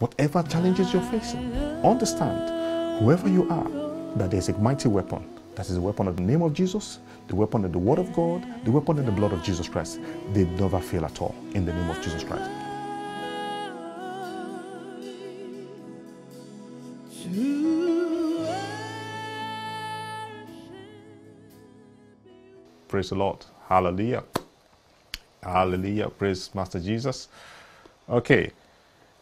Whatever challenges you're facing, understand, whoever you are, that there's a mighty weapon. That is the weapon of the name of Jesus, the weapon of the Word of God, the weapon of the blood of Jesus Christ. They never fail at all in the name of Jesus Christ. Praise the Lord. Hallelujah. Hallelujah. Praise Master Jesus. Okay.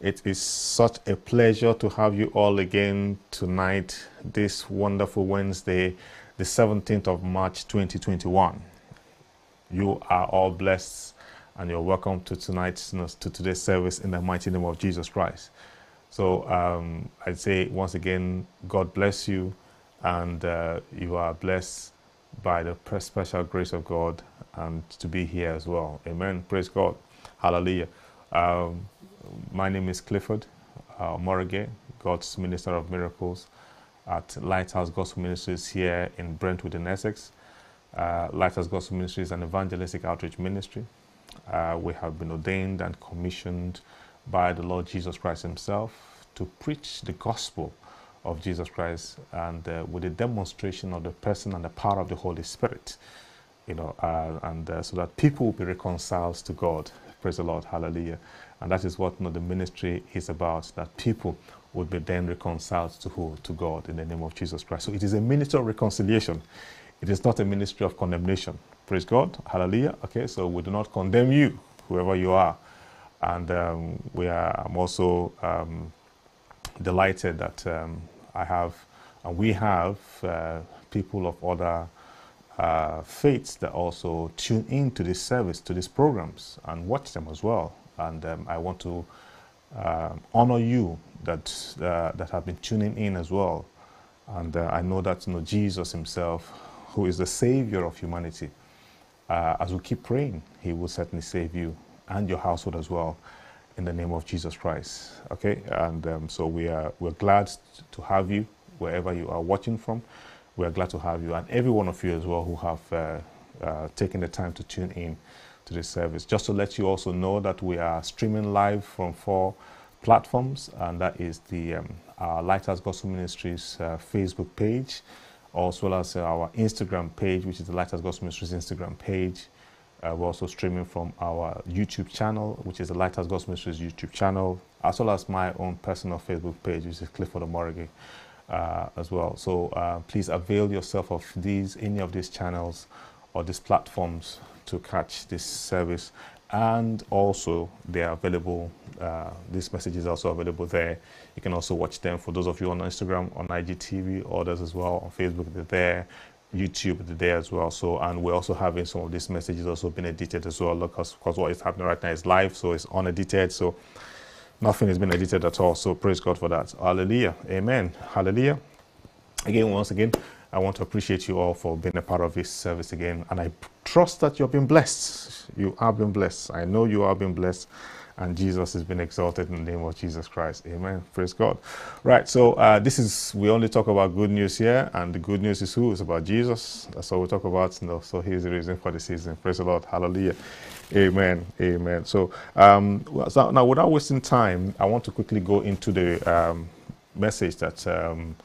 It is such a pleasure to have you all again tonight, this wonderful Wednesday, the 17th of March 2021. You are all blessed and you're welcome to tonight's to today's service in the mighty name of Jesus Christ. So um, I'd say once again, God bless you and uh, you are blessed by the special grace of God and to be here as well. Amen. Praise God. Hallelujah. Um, my name is Clifford uh, Morige, God's Minister of Miracles at Lighthouse Gospel Ministries here in Brentwood in Essex. Uh, Lighthouse Gospel Ministry is an evangelistic outreach ministry. Uh, we have been ordained and commissioned by the Lord Jesus Christ Himself to preach the gospel of Jesus Christ and uh, with a demonstration of the person and the power of the Holy Spirit, you know, uh, and uh, so that people will be reconciled to God. Praise the Lord, hallelujah. And that is what you know, the ministry is about, that people would be then reconciled to who? To God in the name of Jesus Christ. So it is a ministry of reconciliation. It is not a ministry of condemnation. Praise God, hallelujah. Okay, so we do not condemn you, whoever you are. And um, we are, I'm also um, delighted that um, I have, and we have uh, people of other uh, faiths that also tune in to this service, to these programs, and watch them as well. And um, I want to uh, honor you that uh, that have been tuning in as well. And uh, I know that you know Jesus Himself, who is the Savior of humanity, uh, as we keep praying, He will certainly save you and your household as well in the name of Jesus Christ. Okay, and um, so we are we're glad to have you wherever you are watching from. We are glad to have you, and every one of you as well who have uh, uh, taken the time to tune in to service. Just to let you also know that we are streaming live from four platforms, and that is the um, our Lighthouse Gospel Ministries uh, Facebook page, as well as our Instagram page, which is the Lighthouse Gospel Ministries Instagram page. Uh, we're also streaming from our YouTube channel, which is the Lighthouse Gospel Ministries YouTube channel, as well as my own personal Facebook page, which is Clifford Omorige, uh, as well. So uh, please avail yourself of these, any of these channels or these platforms to catch this service. And also, they are available. Uh, this message is also available there. You can also watch them for those of you on Instagram, on IGTV, others as well on Facebook. They're there. YouTube there as well. So, and we're also having some of these messages also been edited as well. Because what is happening right now is live, so it's unedited. So, nothing has been edited at all. So, praise God for that. Hallelujah. Amen. Hallelujah. Again, once again, I want to appreciate you all for being a part of this service again. And I trust that you've been blessed. You have been blessed. I know you have been blessed and Jesus has been exalted in the name of Jesus Christ. Amen. Praise God. Right. So uh, this is we only talk about good news here, and the good news is who? It's about Jesus. That's all we talk about. So here's the reason for the season. Praise the Lord. Hallelujah. Amen. Amen. So, um, so now, without wasting time, I want to quickly go into the um, message that, um,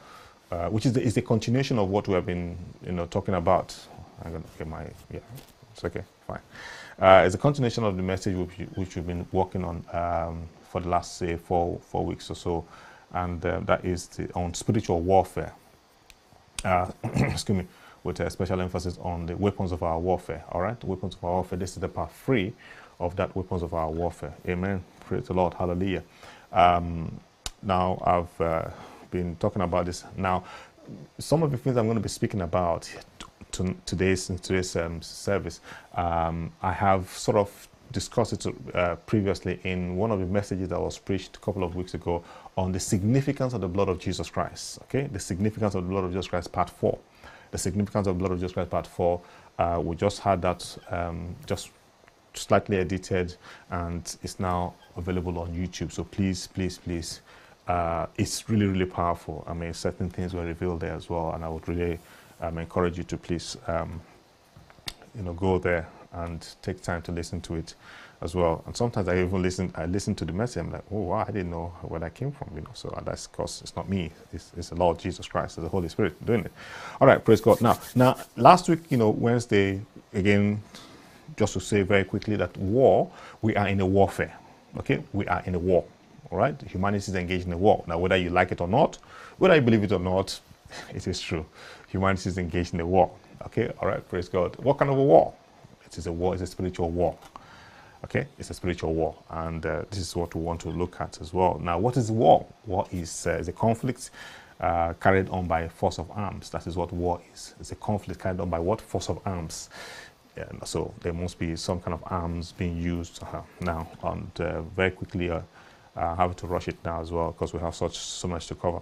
uh, which is the, is the continuation of what we have been, you know, talking about. I'm gonna get my yeah. It's okay. Fine. Uh, it's a continuation of the message which, which we've been working on um, for the last, say, four, four weeks or so, and uh, that is the, on spiritual warfare. Uh, excuse me, with a special emphasis on the weapons of our warfare. All right, weapons of our warfare. This is the part three of that weapons of our warfare. Amen. Praise the Lord. Hallelujah. Um, now I've uh, been talking about this. Now, some of the things I'm going to be speaking about to today's in today's um, service, um, I have sort of discussed it uh, previously in one of the messages that was preached a couple of weeks ago on the significance of the blood of Jesus Christ. Okay, the significance of the blood of Jesus Christ, part four. The significance of the blood of Jesus Christ, part four. Uh, we just had that um, just slightly edited, and it's now available on YouTube. So please, please, please. Uh, it's really, really powerful. I mean, certain things were revealed there as well, and I would really um, encourage you to please, um, you know, go there and take time to listen to it as well. And sometimes I even listen, I listen to the message. I'm like, oh wow, I didn't know where that came from, you know. So that's because it's not me. It's, it's the Lord Jesus Christ, the Holy Spirit doing it. All right, praise God. Now, now last week, you know, Wednesday again, just to say very quickly that war, we are in a warfare. Okay, we are in a war. All right, humanity is engaged in a war. Now, whether you like it or not, whether you believe it or not, it is true. Humanity is engaged in a war. Okay, all right, praise God. What kind of a war? It is a war. It's a spiritual war. Okay, it's a spiritual war, and uh, this is what we want to look at as well. Now, what is war? War is, uh, is a conflict uh, carried on by force of arms. That is what war is. It's a conflict carried on by what force of arms. So there must be some kind of arms being used uh, now. And uh, very quickly, uh, uh, having to rush it now as well because we have such so much to cover.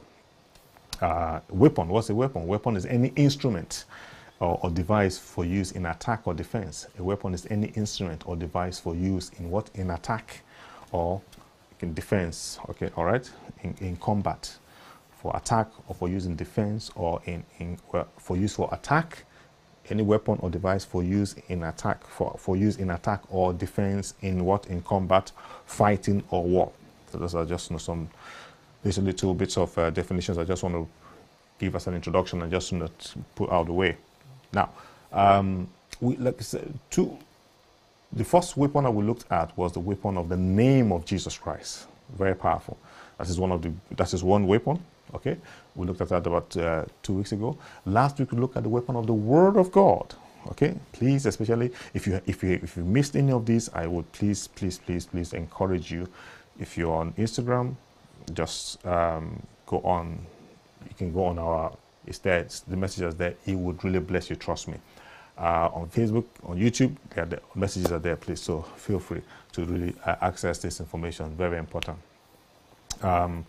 Uh, weapon. What's a weapon? Weapon is any instrument or, or, device for use in attack or defense. A weapon is any instrument or device for use in what? In attack or in defense. Okay, all right? In, in combat. For attack or for use in defense or in, in well, for use for attack. Any weapon or device for use in attack, for, for use in attack or defense in what? In combat, fighting or war. So those are just you know, some these are little bits of uh, definitions. I just want to give us an introduction and just know, put out of the way. Now, um, we, like I said, two, the first weapon that we looked at was the weapon of the name of Jesus Christ. Very powerful. That is one of the. That is one weapon. Okay, we looked at that about uh, two weeks ago. Last week we looked at the weapon of the Word of God. Okay, please, especially if you if you if you missed any of these, I would please please please please encourage you. If you're on Instagram, just um, go on. You can go on our it's there. It's the messages there. It would really bless you. Trust me. Uh, on Facebook, on YouTube, the messages are there. Please, so feel free to really uh, access this information. Very important. Um,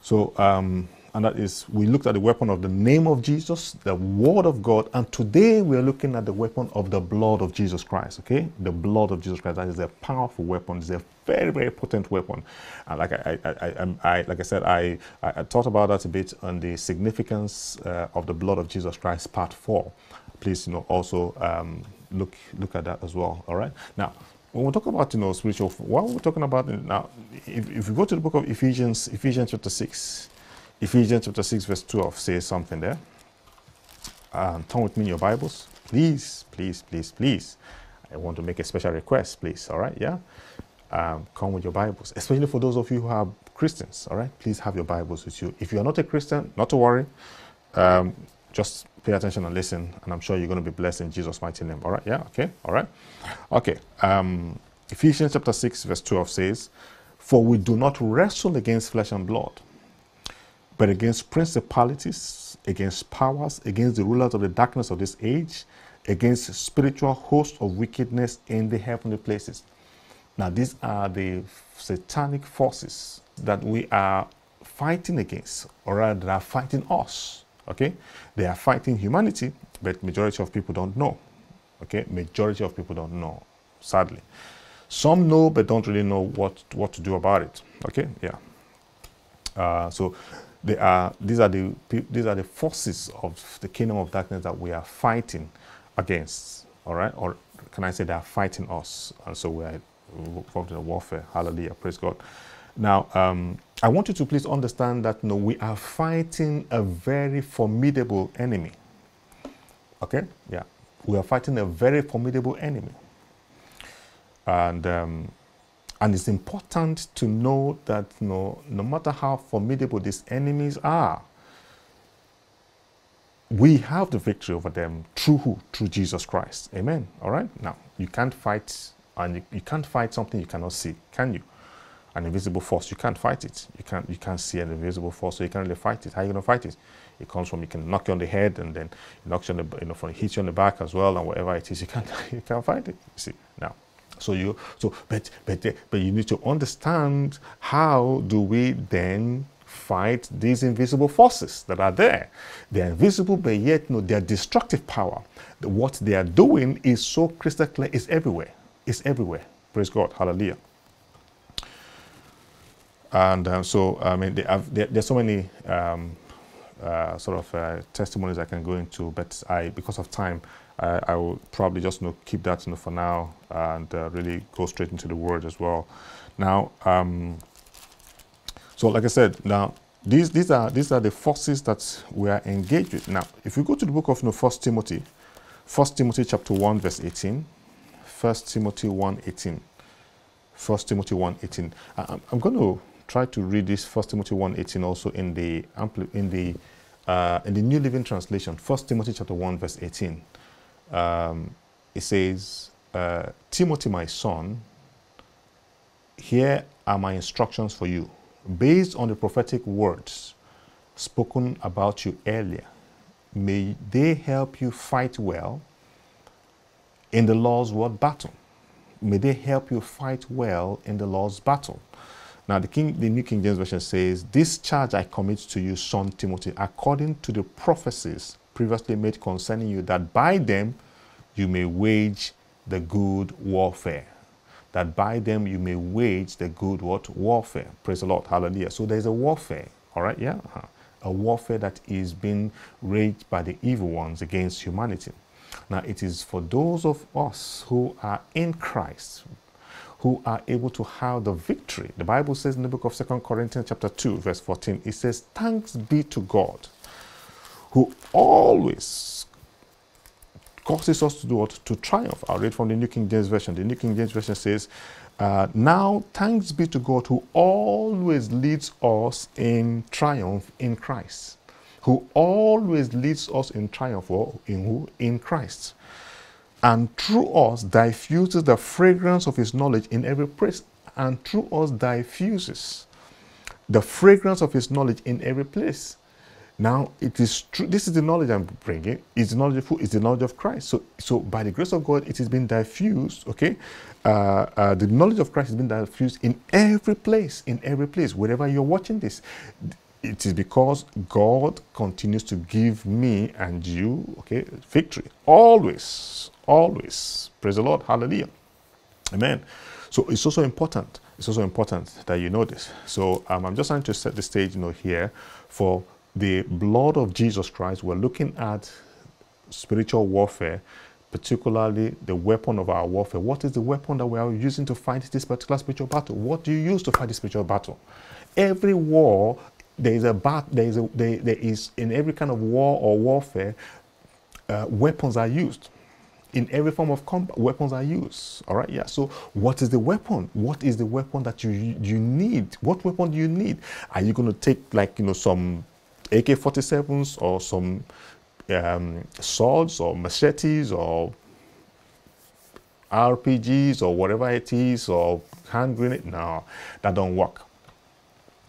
so, um, and that is, we looked at the weapon of the name of Jesus, the Word of God, and today we are looking at the weapon of the blood of Jesus Christ. Okay, the blood of Jesus Christ. That is a powerful weapon. It's a very, very potent weapon. And like I, I, I, I like I said, I, I, thought about that a bit on the significance uh, of the blood of Jesus Christ, part four. Please, you know, also um, look look at that as well. All right. Now, when we talk about you know spiritual, what we're talking about now, if, if you go to the book of Ephesians, Ephesians chapter six Ephesians chapter 6, verse 12 says something there. Um, turn with me in your Bibles. Please, please, please, please. I want to make a special request, please. All right, yeah? Um, come with your Bibles, especially for those of you who are Christians. All right, please have your Bibles with you. If you are not a Christian, not to worry. Um, just pay attention and listen, and I'm sure you're going to be blessed in Jesus' mighty name. All right, yeah, okay, all right, okay. Um, Ephesians chapter 6, verse 12 says, For we do not wrestle against flesh and blood but against principalities, against powers, against the rulers of the darkness of this age, against spiritual hosts of wickedness in the heavenly places. Now, these are the satanic forces that we are fighting against, or rather, are fighting us. Okay, they are fighting humanity, but majority of people don't know. Okay, majority of people don't know, sadly. Some know, but don't really know what what to do about it. Okay, yeah. Uh, so they are, these, are the, these are the forces of the kingdom of darkness that we are fighting against, all right? Or can I say they are fighting us? And so we are involved in warfare. Hallelujah. Praise God. Now, um, I want you to please understand that you know, we are fighting a very formidable enemy. Okay? Yeah. We are fighting a very formidable enemy. And um, and it's important to know that you know, no matter how formidable these enemies are, we have the victory over them through who? Through Jesus Christ. Amen. All right. Now you can't fight, and you, you can't fight something you cannot see, can you? An invisible force, you can't fight it. You can't you can't see an invisible force, so you can't really fight it. How are you gonna fight it? It comes from you can knock you on the head and then it knocks you on the you know from hits you on the back as well and whatever it is, you can't you can't fight it. You see now. So you so but but but you need to understand how do we then fight these invisible forces that are there. They're invisible, but yet no, they're destructive power. What they are doing is so crystal clear. It's everywhere. It's everywhere. Praise God. Hallelujah. And um, so, I mean, have, there, there's so many um, uh, sort of uh, testimonies I can go into, but I, because of time, I, I will probably just you know, keep that you know, for now and uh, really go straight into the word as well. Now, um, so like I said, now these these are these are the forces that we are engaged with. Now, if we go to the book of you know, First Timothy, First Timothy chapter one verse eighteen, First Timothy one eighteen, First Timothy one eighteen. I'm, I'm going to try to read this First Timothy one eighteen also in the in the uh, in the New Living Translation. First Timothy chapter one verse eighteen. Um, it says, uh, "Timothy, my son, here are my instructions for you." based on the prophetic words spoken about you earlier, may they help you fight well in the Lord's word battle. May they help you fight well in the Lord's battle. Now, the, King, the New King James Version says, This charge I commit to you, son Timothy, according to the prophecies previously made concerning you, that by them you may wage the good warfare that by them you may wage the good what warfare. Praise the Lord. Hallelujah. So there's a warfare. All right. Yeah. Uh-huh. A warfare that is being waged by the evil ones against humanity. Now it is for those of us who are in Christ who are able to have the victory. The Bible says in the book of Second Corinthians chapter 2 verse 14 it says thanks be to God who always causes us to do what? To triumph. I'll read from the New King James Version. The New King James Version says, uh, Now thanks be to God who always leads us in triumph in Christ. Who always leads us in triumph in who? In Christ. And through us diffuses the fragrance of his knowledge in every place. And through us diffuses the fragrance of his knowledge in every place. Now, it is true. This is the knowledge I'm bringing. It's the knowledge of who? It's the knowledge of Christ. So, so by the grace of God, it has been diffused. Okay, uh, uh, the knowledge of Christ has been diffused in every place. In every place, wherever you're watching this, it is because God continues to give me and you, okay, victory always, always. Praise the Lord. Hallelujah. Amen. So it's also important. It's also important that you know this. So um, I'm just trying to set the stage, you know, here for the blood of Jesus Christ, we're looking at spiritual warfare, particularly the weapon of our warfare. What is the weapon that we are using to fight this particular spiritual battle? What do you use to fight this spiritual battle? Every war, there is a bat, there is a, there, there is in every kind of war or warfare, uh, weapons are used. In every form of combat, weapons are used. All right, yeah. So, what is the weapon? What is the weapon that you you need? What weapon do you need? Are you going to take like you know some AK-47s or some um, swords or machetes or RPGs or whatever it is or hand grenade. No, that don't work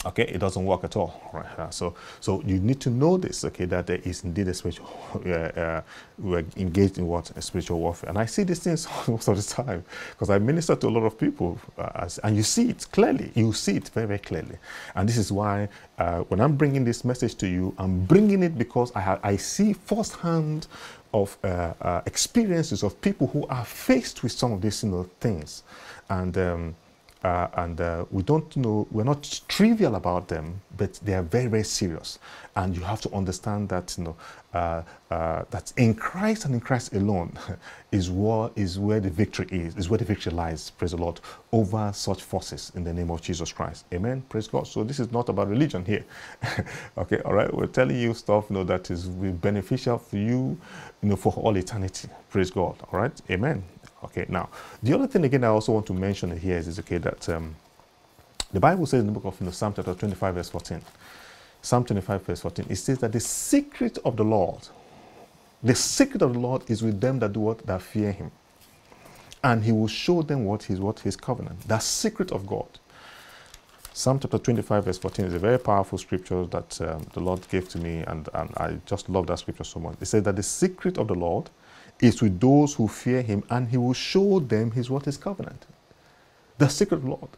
okay it doesn't work at all. Right uh, so so you need to know this okay that there is indeed a spiritual uh, uh, we're engaged in what? A spiritual warfare. And i see these things most of the time because i minister to a lot of people uh, as, and you see it clearly. You see it very very clearly. And this is why uh, when i'm bringing this message to you i'm bringing it because i i see firsthand of uh, experiences of people who are faced with some of these you know, things. And um, uh, and uh, we don't know, we're not trivial about them, but they are very, very serious. And you have to understand that, you know, uh, uh that in Christ and in Christ alone is where, is where the victory is, is where the victory lies, praise the Lord, over such forces in the name of Jesus Christ. Amen. Praise God. So this is not about religion here. okay, all right. We're telling you stuff, you know, that is beneficial for you, you know, for all eternity. Praise God. All right. Amen. Okay, now, the other thing again I also want to mention here is, is okay, that um, the Bible says in the book of you know, Psalm chapter 25, verse 14, Psalm 25, verse 14, it says that the secret of the Lord, the secret of the Lord is with them that do what? That fear him. And he will show them what his what his covenant. The secret of God. Psalm chapter 25, verse 14 is a very powerful scripture that um, the Lord gave to me, and, and I just love that scripture so much. It says that the secret of the Lord is with those who fear him, and he will show them his what is covenant. The secret Lord.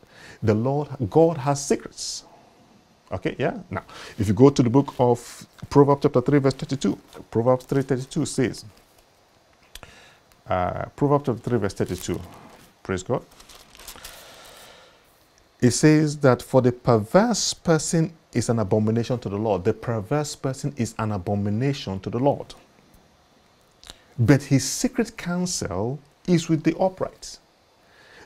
The Lord, God has secrets. Okay, yeah. Now, if you go to the book of Proverbs chapter 3, verse 32, Proverbs 3 32 says, uh, Proverbs chapter 3, verse 32, praise God. It says that for the perverse person is an abomination to the Lord. The perverse person is an abomination to the Lord. But his secret counsel is with the upright.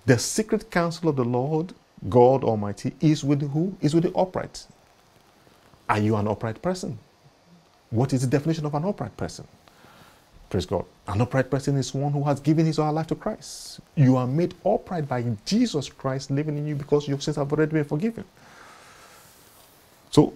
The secret counsel of the Lord God Almighty is with who? Is with the upright. Are you an upright person? What is the definition of an upright person? Praise God. An upright person is one who has given his or her life to Christ. You are made upright by Jesus Christ living in you because your sins have already been forgiven. So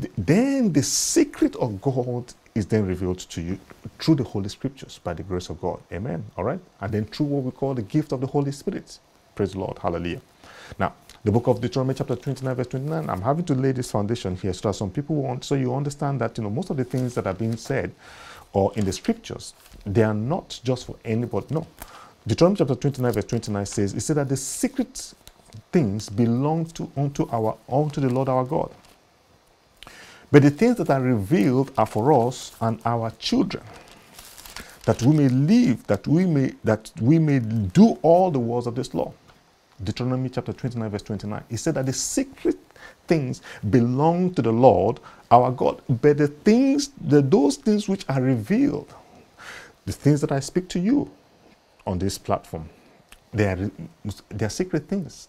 th- then the secret of God is then revealed to you through the Holy Scriptures by the grace of God. Amen. All right. And then through what we call the gift of the Holy Spirit. Praise the Lord. Hallelujah. Now, the book of Deuteronomy, chapter 29, verse 29. I'm having to lay this foundation here so that some people want, so you understand that, you know, most of the things that are being said or in the scriptures, they are not just for anybody. No. Deuteronomy chapter 29, verse 29 says, it said that the secret things belong to unto our unto the Lord our God. But the things that are revealed are for us and our children, that we may live, that we may that we may do all the words of this law. Deuteronomy chapter 29, verse 29. He said that the secret things belong to the Lord our God, but the things, the, those things which are revealed, the things that I speak to you on this platform, they are, they are secret things.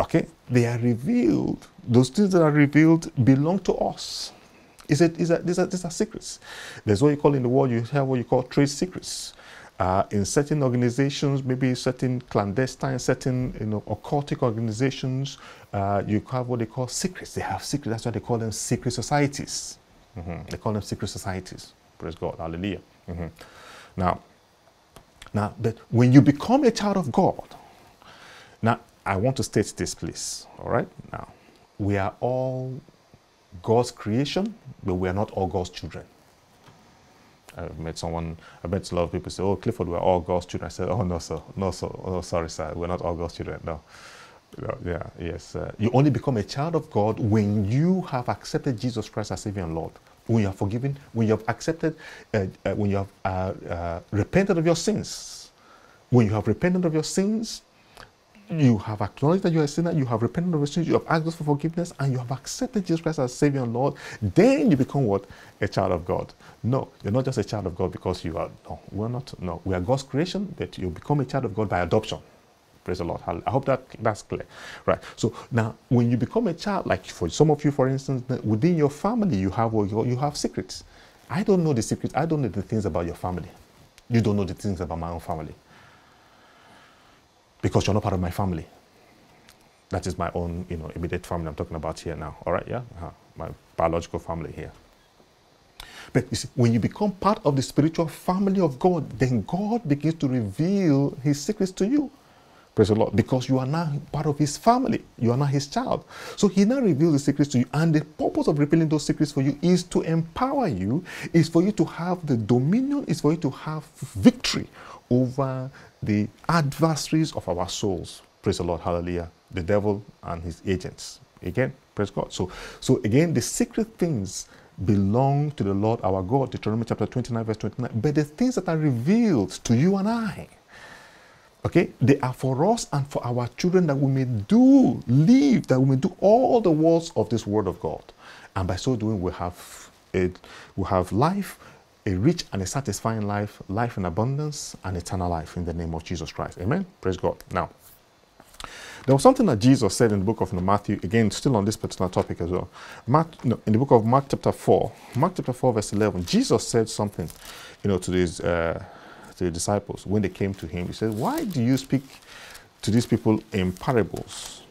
Okay? They are revealed. Those things that are revealed belong to us. Is it, is it, these, are, these are secrets. There's what you call in the world, you have what you call trade secrets. Uh, in certain organizations, maybe certain clandestine, certain you know, occultic organizations, uh, you have what they call secrets. They have secrets. That's why they call them secret societies. Mm-hmm. They call them secret societies. Praise God. Hallelujah. Mm-hmm. Now, now, but when you become a child of God, now I want to state this, please. All right. Now, we are all God's creation, but we are not all God's children. I've met someone, I've met a lot of people say, Oh, Clifford, we're all God's children. I said, Oh, no, sir. No, sir. Oh, sorry, sir. We're not all God's children. No. no yeah, yes. Uh, you only become a child of God when you have accepted Jesus Christ as Savior and Lord. When you are forgiven, when you have accepted, uh, uh, when you have uh, uh, repented of your sins. When you have repented of your sins, you have acknowledged that you are a sinner, you have repented of your sins, you have asked for forgiveness, and you have accepted Jesus Christ as Savior and Lord, then you become what? A child of God. No, you're not just a child of God because you are, no, we're not, no, we are God's creation, but you become a child of God by adoption. Praise the Lord. I hope that that's clear. Right. So now, when you become a child, like for some of you, for instance, within your family, you have you have secrets. I don't know the secrets. I don't know the things about your family. You don't know the things about my own family because you're not part of my family. That is my own, you know, immediate family I'm talking about here now. All right, yeah, uh-huh. my biological family here. But you see, when you become part of the spiritual family of God, then God begins to reveal His secrets to you. Praise the Lord. Because you are now part of His family. You are now His child. So He now reveals the secrets to you. And the purpose of revealing those secrets for you is to empower you, is for you to have the dominion, is for you to have victory over the adversaries of our souls. Praise the Lord. Hallelujah. The devil and his agents. Again, praise God. So, so again, the secret things belong to the Lord our God. Deuteronomy chapter 29, verse 29. But the things that are revealed to you and I, okay, they are for us and for our children that we may do, live, that we may do all the words of this word of God. And by so doing, we have it, we have life, a rich and a satisfying life, life in abundance, and eternal life in the name of Jesus Christ. Amen. Praise God. Now, there was something that Jesus said in the book of Matthew, again, still on this particular topic as well. Mark, no, in the book of Mark, chapter 4, Mark chapter 4, verse 11, Jesus said something, you know, to these uh, to the disciples when they came to him. He said, Why do you speak to these people in parables?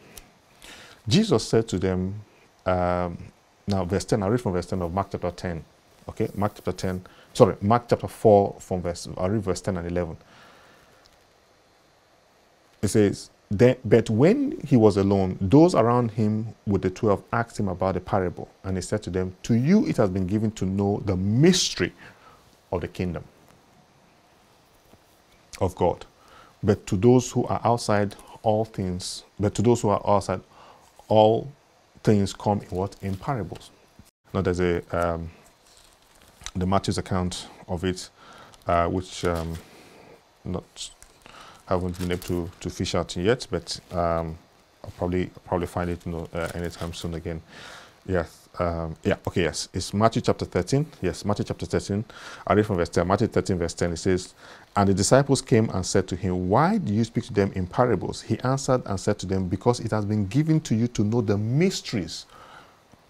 Jesus said to them, um, now, verse 10, I read from verse 10 of Mark chapter 10. Okay, Mark chapter 10, sorry, Mark chapter 4 from verse, I read verse 10 and 11. It says, but when he was alone, those around him with the twelve asked him about the parable. And he said to them, To you it has been given to know the mystery of the kingdom of God. But to those who are outside, all things, but to those who are outside, all things come in what? In parables. Now there's a um, the Matthew's account of it, uh, which um, not haven't been able to, to fish out yet, but um, I'll probably probably find it you know, uh, anytime soon again. Yes. Um, yeah. Okay. Yes. It's Matthew chapter 13. Yes. Matthew chapter 13. I read from verse 10. Matthew 13, verse 10. It says, And the disciples came and said to him, Why do you speak to them in parables? He answered and said to them, Because it has been given to you to know the mysteries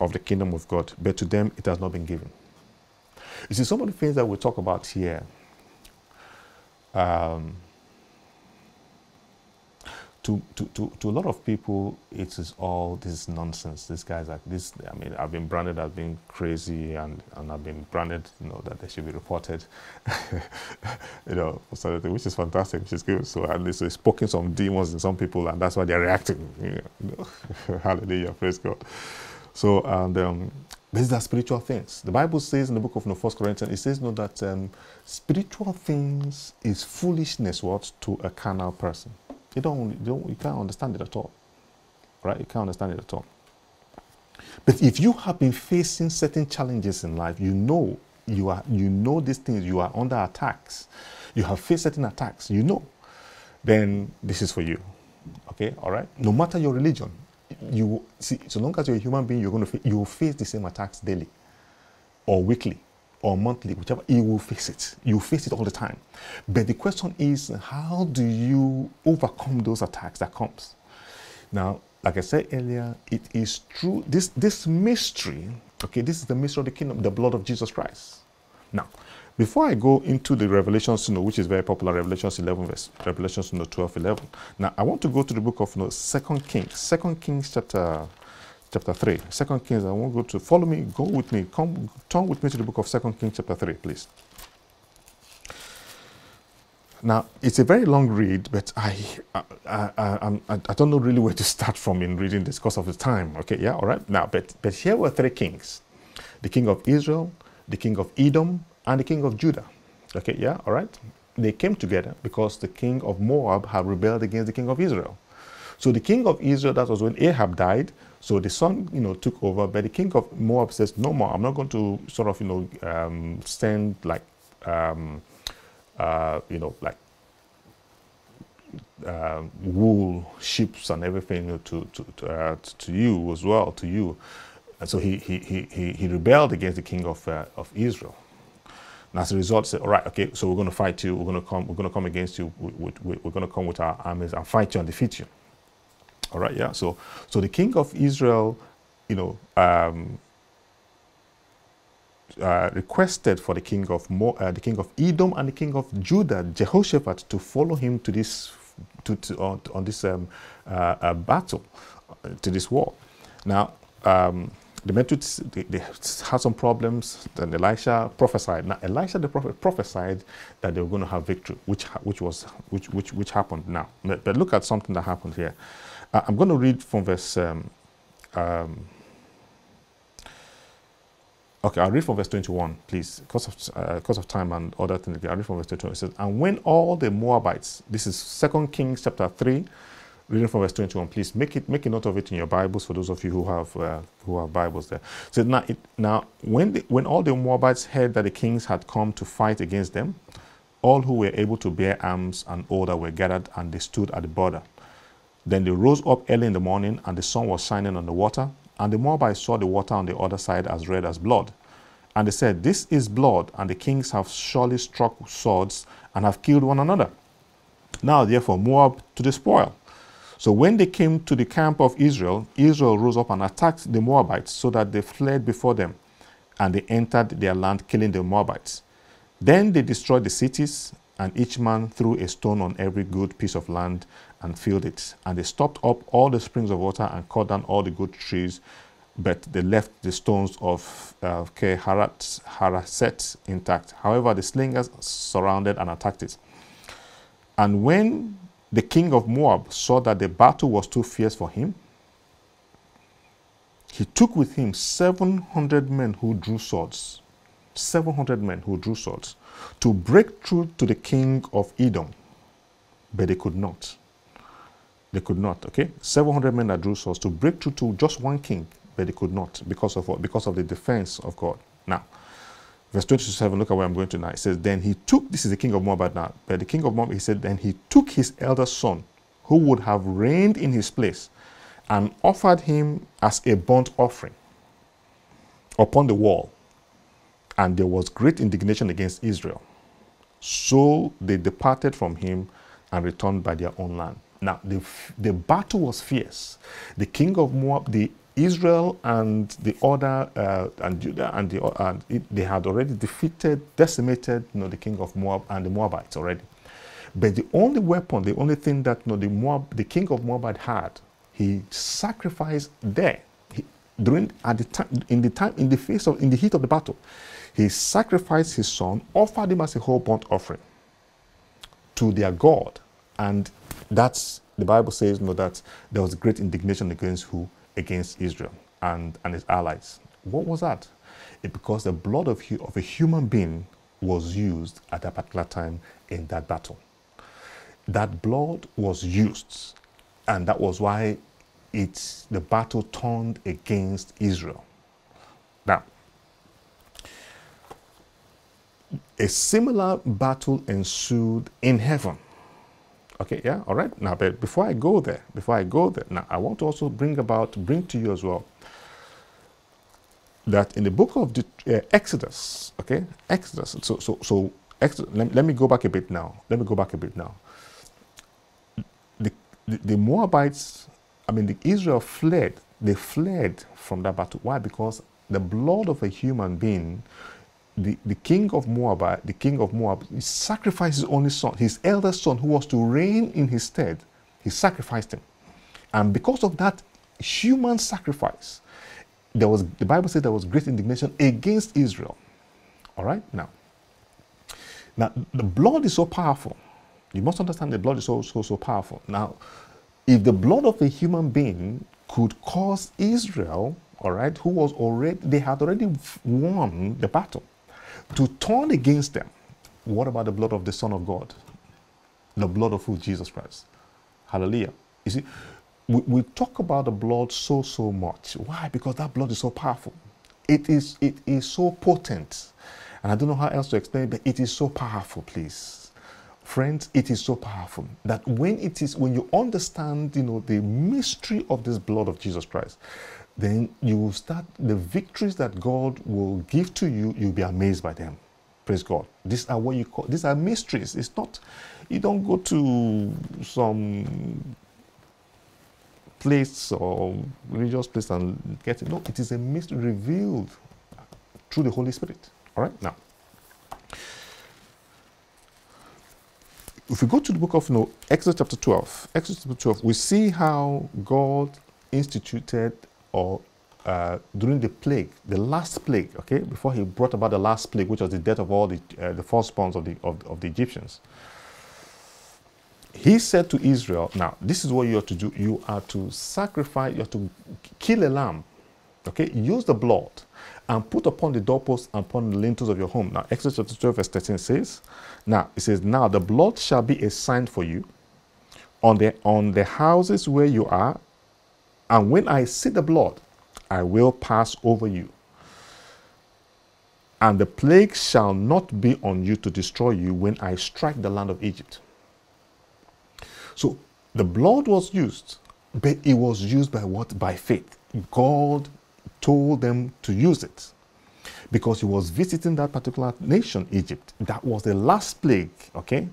of the kingdom of God, but to them it has not been given. You see, some of the things that we talk about here. Um, to, to, to, a lot of people, it is all this nonsense. These guys are this. I mean, I've been branded as being crazy, and, and I've been branded, you know, that they should be reported, you know, which is fantastic, which is good. So at least it's poking some demons in some people, and that's why they're reacting. You know? Hallelujah, praise God. So and um, these are spiritual things. The Bible says in the book of no, First Corinthians, it says no that um, spiritual things is foolishness what to a carnal person. You don't, you don't, you can't understand it at all, right? You can't understand it at all. But if you have been facing certain challenges in life, you know you are, you know these things. You are under attacks. You have faced certain attacks. You know, then this is for you. Okay, all right. No matter your religion, you see. So long as you're a human being, you're going to you will face the same attacks daily, or weekly, or monthly, whichever, you will face it. You face it all the time. But the question is, how do you overcome those attacks that comes? Now, like I said earlier, it is true. This this mystery, okay, this is the mystery of the kingdom, the blood of Jesus Christ. Now, before I go into the Revelations, you know, which is very popular, Revelations 11, verse, Revelations you know, 12, 11. Now, I want to go to the book of you know, Second Kings, Second Kings chapter chapter 3. Second Kings, I won't go to, follow me, go with me, come, turn with me to the book of Second Kings chapter 3, please. Now, it's a very long read, but I, I, I, I, I don't know really where to start from in reading this because of the time. Okay, yeah, all right. Now, but, but here were three kings. The king of Israel, the king of Edom, and the king of Judah. Okay, yeah, all right. They came together because the king of Moab had rebelled against the king of Israel. So the king of Israel, that was when Ahab died, so the son, you know, took over, but the king of Moab says, "No more. I'm not going to sort of, you know, um, send like, um, uh, you know, like uh, wool, ships, and everything to to to, uh, to, you as well, to you." And so he he he he rebelled against the king of uh, of Israel. And as a result, said, "All right, okay, so we're going to fight you. We're going to come. We're going to come against you. We, we're going to come with our armies and fight you and defeat you." All right, yeah. So, so the king of Israel, you know, um, uh, requested for the king of Mo, uh, the king of Edom and the king of Judah, Jehoshaphat, to follow him to this to, to on, on, this um, uh, uh battle, uh, to this war. Now, um, the men they, they, had some problems. Then Elisha prophesied. Now, Elisha the prophet prophesied that they were going to have victory, which which was which which which happened. Now, but, but look at something that happened here. I'm going to read from verse. Um, um, okay, I'll read from verse 21, please, because of, uh, because of time and other things. I'll read from verse 21. It says, And when all the Moabites, this is Second Kings chapter 3, reading from verse 21, please make it make a note of it in your Bibles for those of you who have uh, who have Bibles there. So now, it, now when the, when all the Moabites heard that the kings had come to fight against them, all who were able to bear arms and older were gathered, and they stood at the border. Then they rose up early in the morning, and the sun was shining on the water. And the Moabites saw the water on the other side as red as blood. And they said, This is blood, and the kings have surely struck swords and have killed one another. Now, therefore, Moab to the spoil. So when they came to the camp of Israel, Israel rose up and attacked the Moabites so that they fled before them, and they entered their land, killing the Moabites. Then they destroyed the cities, and each man threw a stone on every good piece of land and filled it. And they stopped up all the springs of water and cut down all the good trees, but they left the stones of uh, intact. However, the slingers surrounded and attacked it. And when the king of Moab saw that the battle was too fierce for him, he took with him 700 men who drew swords. 700 men who drew swords to break through to the king of Edom, but they could not. They could not, okay? 700 men drew swords to break through to just one king, but they could not because of what? Because of the defense of God. Now, verse 27, look at where I'm going to now. It says, Then he took, this is the king of Moab now, but the king of Moab, he said, Then he took his elder son, who would have reigned in his place, and offered him as a burnt offering. upon the wall, and there was great indignation against Israel. So they departed from him and returned by their own land. Now, the, the battle was fierce. The king of Moab, the Israel and the other uh, and Judah and the and it, they had already defeated, decimated, you know, the king of Moab and the Moabites already. But the only weapon, the only thing that you know, the Moab, the king of Moab had, he sacrificed there he, during at the time in the time in the face of in the heat of the battle. He sacrificed his son, offered him as a whole burnt offering to their God, and that's the Bible says you know, that there was great indignation against who against Israel and, and his allies. What was that? It, because the blood of, of a human being was used at that particular time in that battle. That blood was used, and that was why it's the battle turned against Israel. Now, a similar battle ensued in heaven. Okay, yeah, all right. Now, but before I go there, before I go there, now I want to also bring about, bring to you as well, that in the book of the, uh, Exodus, okay, Exodus. So, so, so, Exodus, let, let, me go back a bit now. Let me go back a bit now. The, the, the Moabites, I mean, the Israel fled. They fled from that battle. Why? Because the blood of a human being the, the king of Moab, uh, the king of Moab, he sacrificed his only son, his eldest son, who was to reign in his stead. He sacrificed him. And because of that human sacrifice, there was the Bible said there was great indignation against Israel. All right? Now, now the blood is so powerful. You must understand the blood is so so so powerful. Now, if the blood of a human being could cause Israel, all right, who was already they had already won the battle to turn against them. What about the blood of the Son of God? The blood of who? Jesus Christ. Hallelujah. You see, we, we talk about the blood so, so much. Why? Because that blood is so powerful. It is, it is so potent. And I don't know how else to explain it, but it is so powerful, please. Friends, it is so powerful that when it is, when you understand, you know, the mystery of this blood of Jesus Christ, then you will start the victories that God will give to you, you'll be amazed by them. Praise God. These are what you call these are mysteries. It's not you don't go to some place or religious place and get it. No, it is a mystery revealed through the Holy Spirit. All right, now. If we go to the book of know, Exodus chapter 12, Exodus chapter 12, we see how God instituted or uh, during the plague, the last plague, okay, before he brought about the last plague, which was the death of all the, uh, the firstborns of the, of, of the Egyptians, he said to Israel, now, this is what you are to do. You are to sacrifice, you are to kill a lamb, okay, use the blood and put upon the doorposts and upon the lintels of your home. Now, Exodus chapter 12, verse 13 says, now, it says, now the blood shall be a sign for you on the, on the houses where you are and when I see the blood, I will pass over you. And the plague shall not be on you to destroy you when I strike the land of Egypt. So the blood was used, but it was used by what? By faith. God told them to use it because he was visiting that particular nation, Egypt. That was the last plague, okay,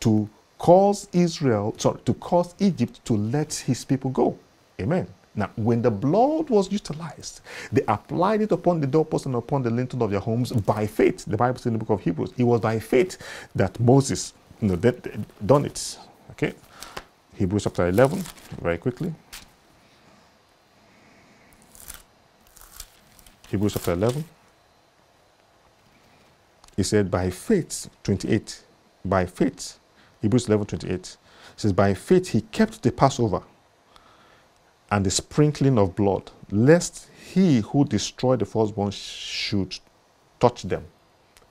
to cause Israel, sorry, to cause Egypt to let his people go. Amen. Now, when the blood was utilized, they applied it upon the doorpost and upon the lintel of their homes by faith. The Bible says in the book of Hebrews, it was by faith that Moses you know, done it. Okay? Hebrews chapter 11, very quickly. Hebrews chapter 11. He said, by faith, 28, by faith, Hebrews 11, 28, says, by faith he kept the Passover and the sprinkling of blood, lest he who destroyed the firstborn should touch them.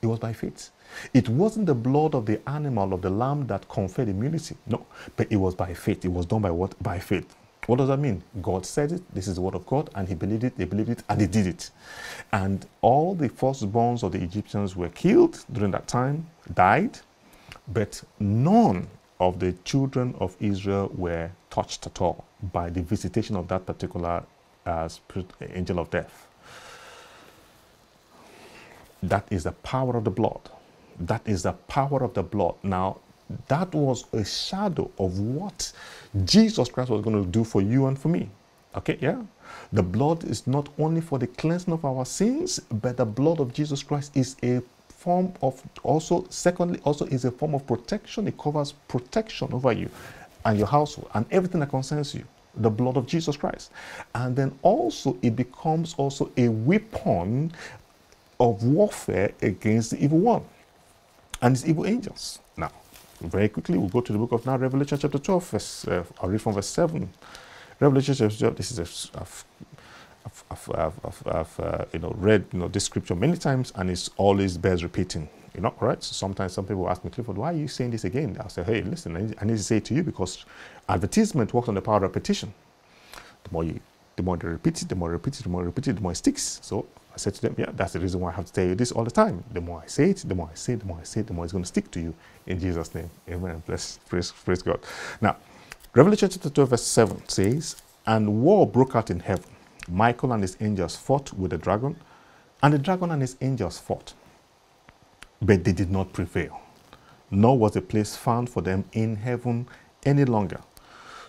It was by faith. It wasn't the blood of the animal, of the lamb that conferred immunity. No, but it was by faith. It was done by what? By faith. What does that mean? God said it, this is the word of God, and he believed it, they believed it, and they did it. And all the firstborns of the Egyptians were killed during that time, died, but none of the children of Israel were touched at all by the visitation of that particular uh, angel of death. That is the power of the blood. That is the power of the blood. Now, that was a shadow of what Jesus Christ was going to do for you and for me. Okay, yeah? The blood is not only for the cleansing of our sins, but the blood of Jesus Christ is a form of also, secondly, also is a form of protection. It covers protection over you and your household and everything that concerns you. The blood of Jesus Christ. And then also, it becomes also a weapon of warfare against the evil one and his evil angels. Now, very quickly, we'll go to the book of now, Revelation chapter 12, verse, uh, I'll read from verse 7. Revelation chapter 12, this is a, I've, I've, I've, I've uh, you know, read you know, this scripture many times and it always bears repeating. You know, right? So sometimes some people ask me, Clifford, why are you saying this again? I'll say, hey, listen, I need, I need to say it to you because advertisement works on the power of repetition. The more you, the more they repeat it, the more repeat it, the more repeat it, the more it sticks. So I said to them, yeah, that's the reason why I have to tell you this all the time. The more I say it, the more I say it, the more I say it, the more it's going to stick to you in Jesus' name. Amen. Bless, praise, praise God. Now, Revelation chapter 12, verse 7 says, And war broke out in heaven. Michael and his angels fought with the dragon, and the dragon and his angels fought. But they did not prevail, nor was a place found for them in heaven any longer.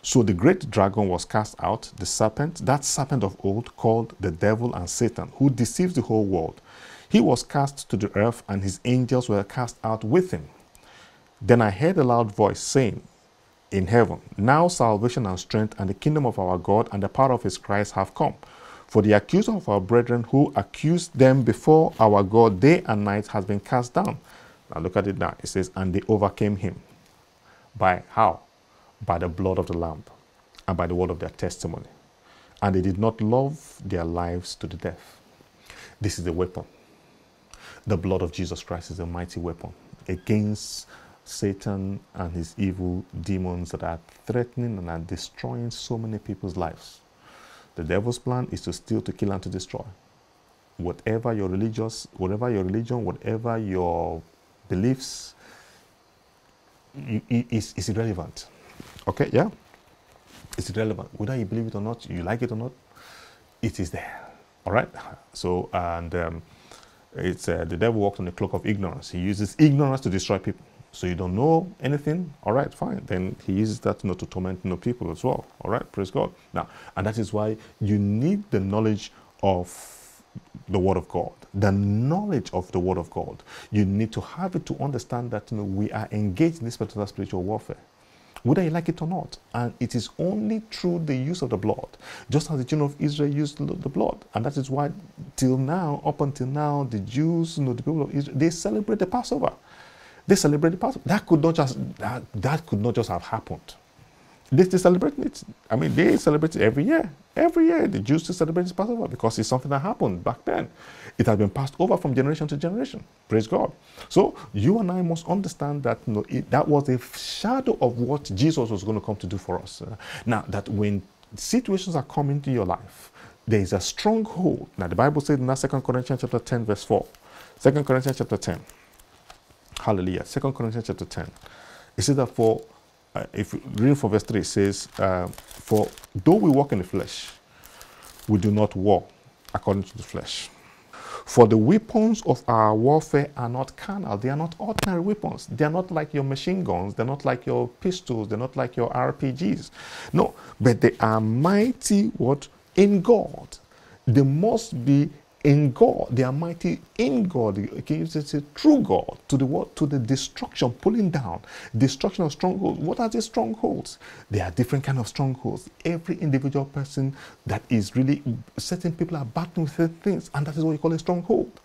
So the great dragon was cast out, the serpent, that serpent of old called the devil and Satan, who deceives the whole world. He was cast to the earth, and his angels were cast out with him. Then I heard a loud voice saying, In heaven, now salvation and strength and the kingdom of our God and the power of his Christ have come. For the accuser of our brethren who accused them before our God day and night has been cast down. Now look at it now. It says, And they overcame him. By how? by the blood of the Lamb and by the word of their testimony. And they did not love their lives to the death. This is the weapon. The blood of Jesus Christ is a mighty weapon against Satan and his evil demons that are threatening and are destroying so many people's lives. The devil's plan is to steal, to kill, and to destroy. Whatever your religious, whatever your religion, whatever your beliefs, is, is irrelevant Okay, yeah? It's irrelevant. Whether you believe it or not, you like it or not, it is there. All right? So, and um, it's uh, the devil walks on the cloak of ignorance. He uses ignorance to destroy people. So you don't know anything, all right, fine. Then he uses that not to torment no people as well. All right, praise God. Now, and that is why you need the knowledge of the Word of God, the knowledge of the Word of God. You need to have it to understand that you know, we are engaged in this particular spiritual warfare whether you like it or not. And it is only through the use of the blood, just as the children of Israel used the blood. And that is why, till now, up until now, the Jews, you know, the people of Israel, they celebrate the Passover. They celebrate the Passover. That could not just that, that could not just have happened. They still celebrate it. I mean, they celebrate it every year. Every year, the Jews celebrate Passover because it's something that happened back then. It has been passed over from generation to generation. Praise God. So you and I must understand that you know, it, that was a shadow of what Jesus was going to come to do for us. Uh, now, that when situations are coming to your life, there is a stronghold. Now, the Bible says in that 2 Corinthians chapter 10, verse 4. 2 Corinthians chapter 10. Hallelujah. 2 Corinthians chapter 10. It says that for uh, if you read from verse 3, it says, uh, For though we walk in the flesh, we do not war according to the flesh. For the weapons of our warfare are not carnal, they are not ordinary weapons. They are not like your machine guns, they're not like your pistols, they're not like your RPGs. No, but they are mighty what? In God. They must be in God. They are mighty in God. Okay, it's a true God to the what? To the destruction, pulling down, destruction of strongholds. What are the strongholds? There are different kind of strongholds. Every individual person that is really certain people are battling with certain things, and that is what you call a stronghold.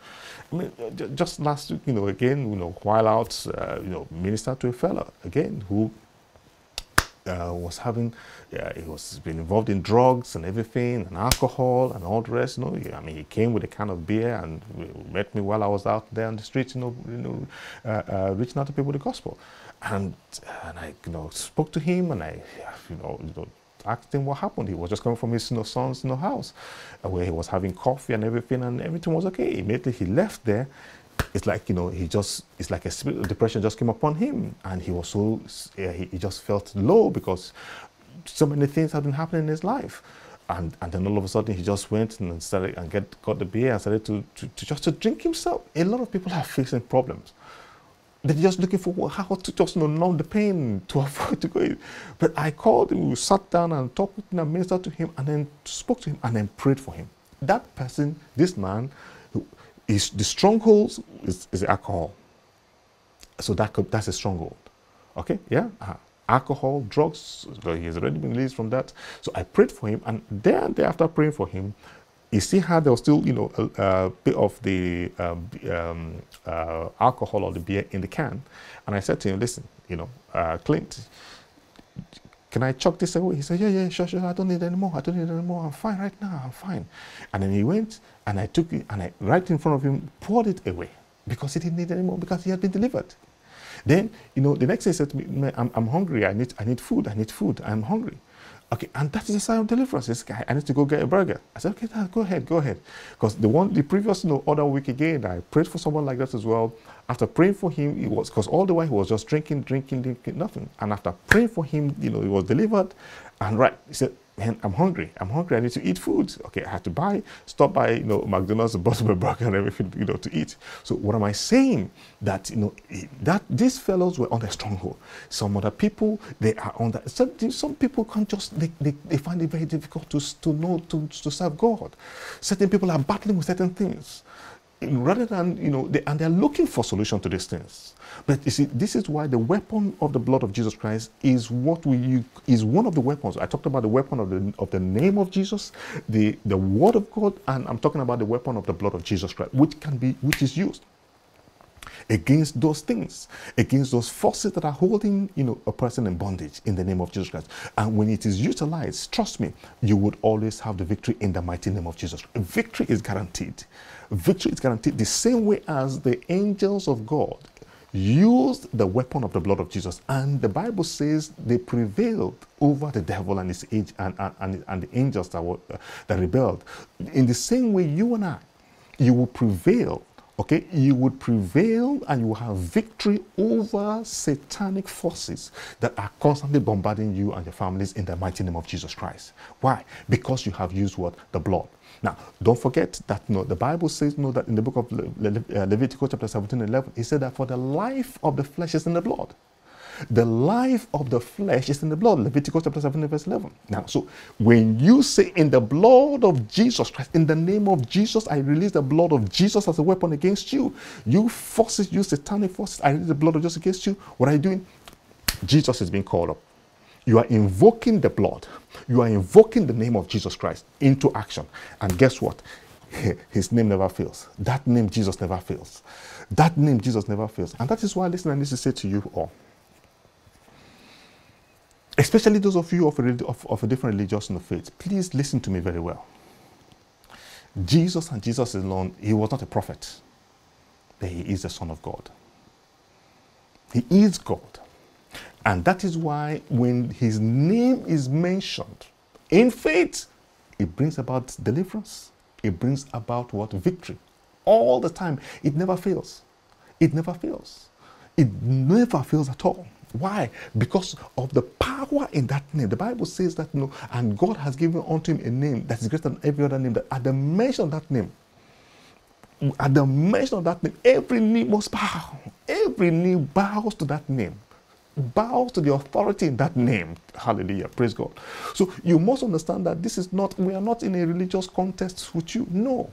I mean, just last week, you know, again, you know, while out, uh, you know, minister to a fellow again who uh, was having, uh, he was been involved in drugs and everything, and alcohol and all the rest. You know, I mean, he came with a can of beer and met me while I was out there on the streets, you know, you know, uh, uh reaching out to people with the gospel. And and I, you know, spoke to him and I, you know, you know asked him what happened. He was just coming from his you know, son's you know, house uh, where he was having coffee and everything, and everything was okay. Immediately he left there it's like you know he just it's like a spirit of depression just came upon him and he was so he, he just felt low because so many things had been happening in his life and, and then all of a sudden he just went and started and get got the beer and started to, to, to just to drink himself. A lot of people are facing problems. They're just looking for how to just you know, numb the pain to avoid to go. But I called him, we sat down and talked with him and ministered to him and then spoke to him and then prayed for him. That person, this man, is the stronghold is, is alcohol. So that could, that's a stronghold. Okay, yeah. Uh-huh alcohol, drugs. So he has already been released from that. So I prayed for him, and then after praying for him, he still had there was still you know a, a bit of the um, um, uh, alcohol or the beer in the can, and I said to him, "Listen, you know, uh, Clint." Can I chuck this away? He said, Yeah, yeah, sure, sure. I don't need anymore. I don't need anymore. I'm fine right now. I'm fine. And then he went and I took it and I, right in front of him, poured it away because he didn't need anymore because he had been delivered. Then, you know, the next day he said to me, I'm, I'm hungry. I need, I need food. I need food. I'm hungry. Okay, and that is a sign of deliverance. This guy, I need to go get a burger. I said, okay, go ahead, go ahead. Because the one, the previous, you know, other week again, I prayed for someone like that as well. After praying for him, it was because all the while he was just drinking, drinking, drinking, nothing. And after praying for him, you know, he was delivered. And right, he said, man, I'm hungry. I'm hungry. I need to eat food. Okay, I had to buy, stop by, you know, McDonald's, bought a burger and everything, you know, to eat. So what am I saying? That, you know, that these fellows were on the stronghold. Some other people, they are on that. Some, some people can't just, they, they, they find it very difficult to, to know, to, to serve God. Certain people are battling with certain things rather than, you know, they, and they're looking for solution to these things. But you see, this is why the weapon of the blood of Jesus Christ is what we is one of the weapons. I talked about the weapon of the of the name of Jesus, the the word of God, and I'm talking about the weapon of the blood of Jesus Christ, which can be which is used against those things, against those forces that are holding, you know, a person in bondage in the name of Jesus Christ. And when it is utilized, trust me, you would always have the victory in the mighty name of Jesus. Victory is guaranteed. Victory is guaranteed the same way as the angels of God used the weapon of the blood of Jesus. And the Bible says they prevailed over the devil and his age and, and, and the angels that, were, uh, that rebelled. In the same way, you and I, you will prevail okay, you would prevail and you will have victory over satanic forces that are constantly bombarding you and your families in the mighty name of Jesus Christ. Why? Because you have used what? The blood. Now, don't forget that know, the Bible says know, that in the book of Le- Le- uh, Leviticus chapter 17 and 11, it said that for the life of the flesh is in the blood. The life of the flesh is in the blood. Leviticus chapter 7, verse 11. Now, so when you say in the blood of Jesus Christ, in the name of Jesus, I release the blood of Jesus as a weapon against you. You forces, you satanic forces, I release the blood of Jesus against you. What are you doing? Jesus is being called up. You are invoking the blood. You are invoking the name of Jesus Christ into action. And guess what? His name never fails. That name, Jesus, never fails. That name, Jesus, never fails. And that is why, listen, I need to say to you all especially those of you of a, of, of a different religious faith, please listen to me very well. Jesus and Jesus alone, he was not a prophet, but he is the Son of God. He is God. And that is why when his name is mentioned in faith, it brings about deliverance. It brings about what? Victory. All the time. It never fails. It never fails. It never fails at all. Why? Because of the power in that name. The Bible says that, you know, and God has given unto him a name that is greater than every other name. That at the mention of that name, at the mention of that name, every knee must bow. Every knee bows to that name. Bows to the authority in that name. Hallelujah. Praise God. So you must understand that this is not, we are not in a religious contest with you. No.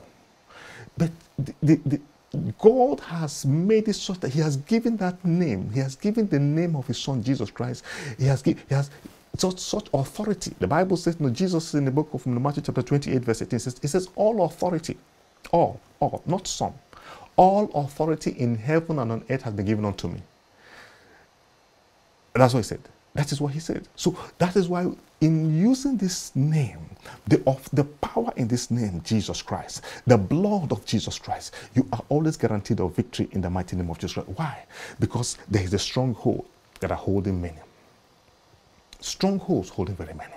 But the, the, the God has made it such that He has given that name. He has given the name of His Son Jesus Christ. He has, given he has such, such authority. The Bible says, know, Jesus in the book of Matthew chapter 28, verse 18 says, it says, all authority, all, all, not some, all authority in heaven and on earth has been given unto me. That's what he said. That is what he said. So that is why in using this name, the of the power in this name, Jesus Christ, the blood of Jesus Christ, you are always guaranteed of victory in the mighty name of Jesus Christ. Why? Because there is a stronghold that are holding many. Strongholds holding very many.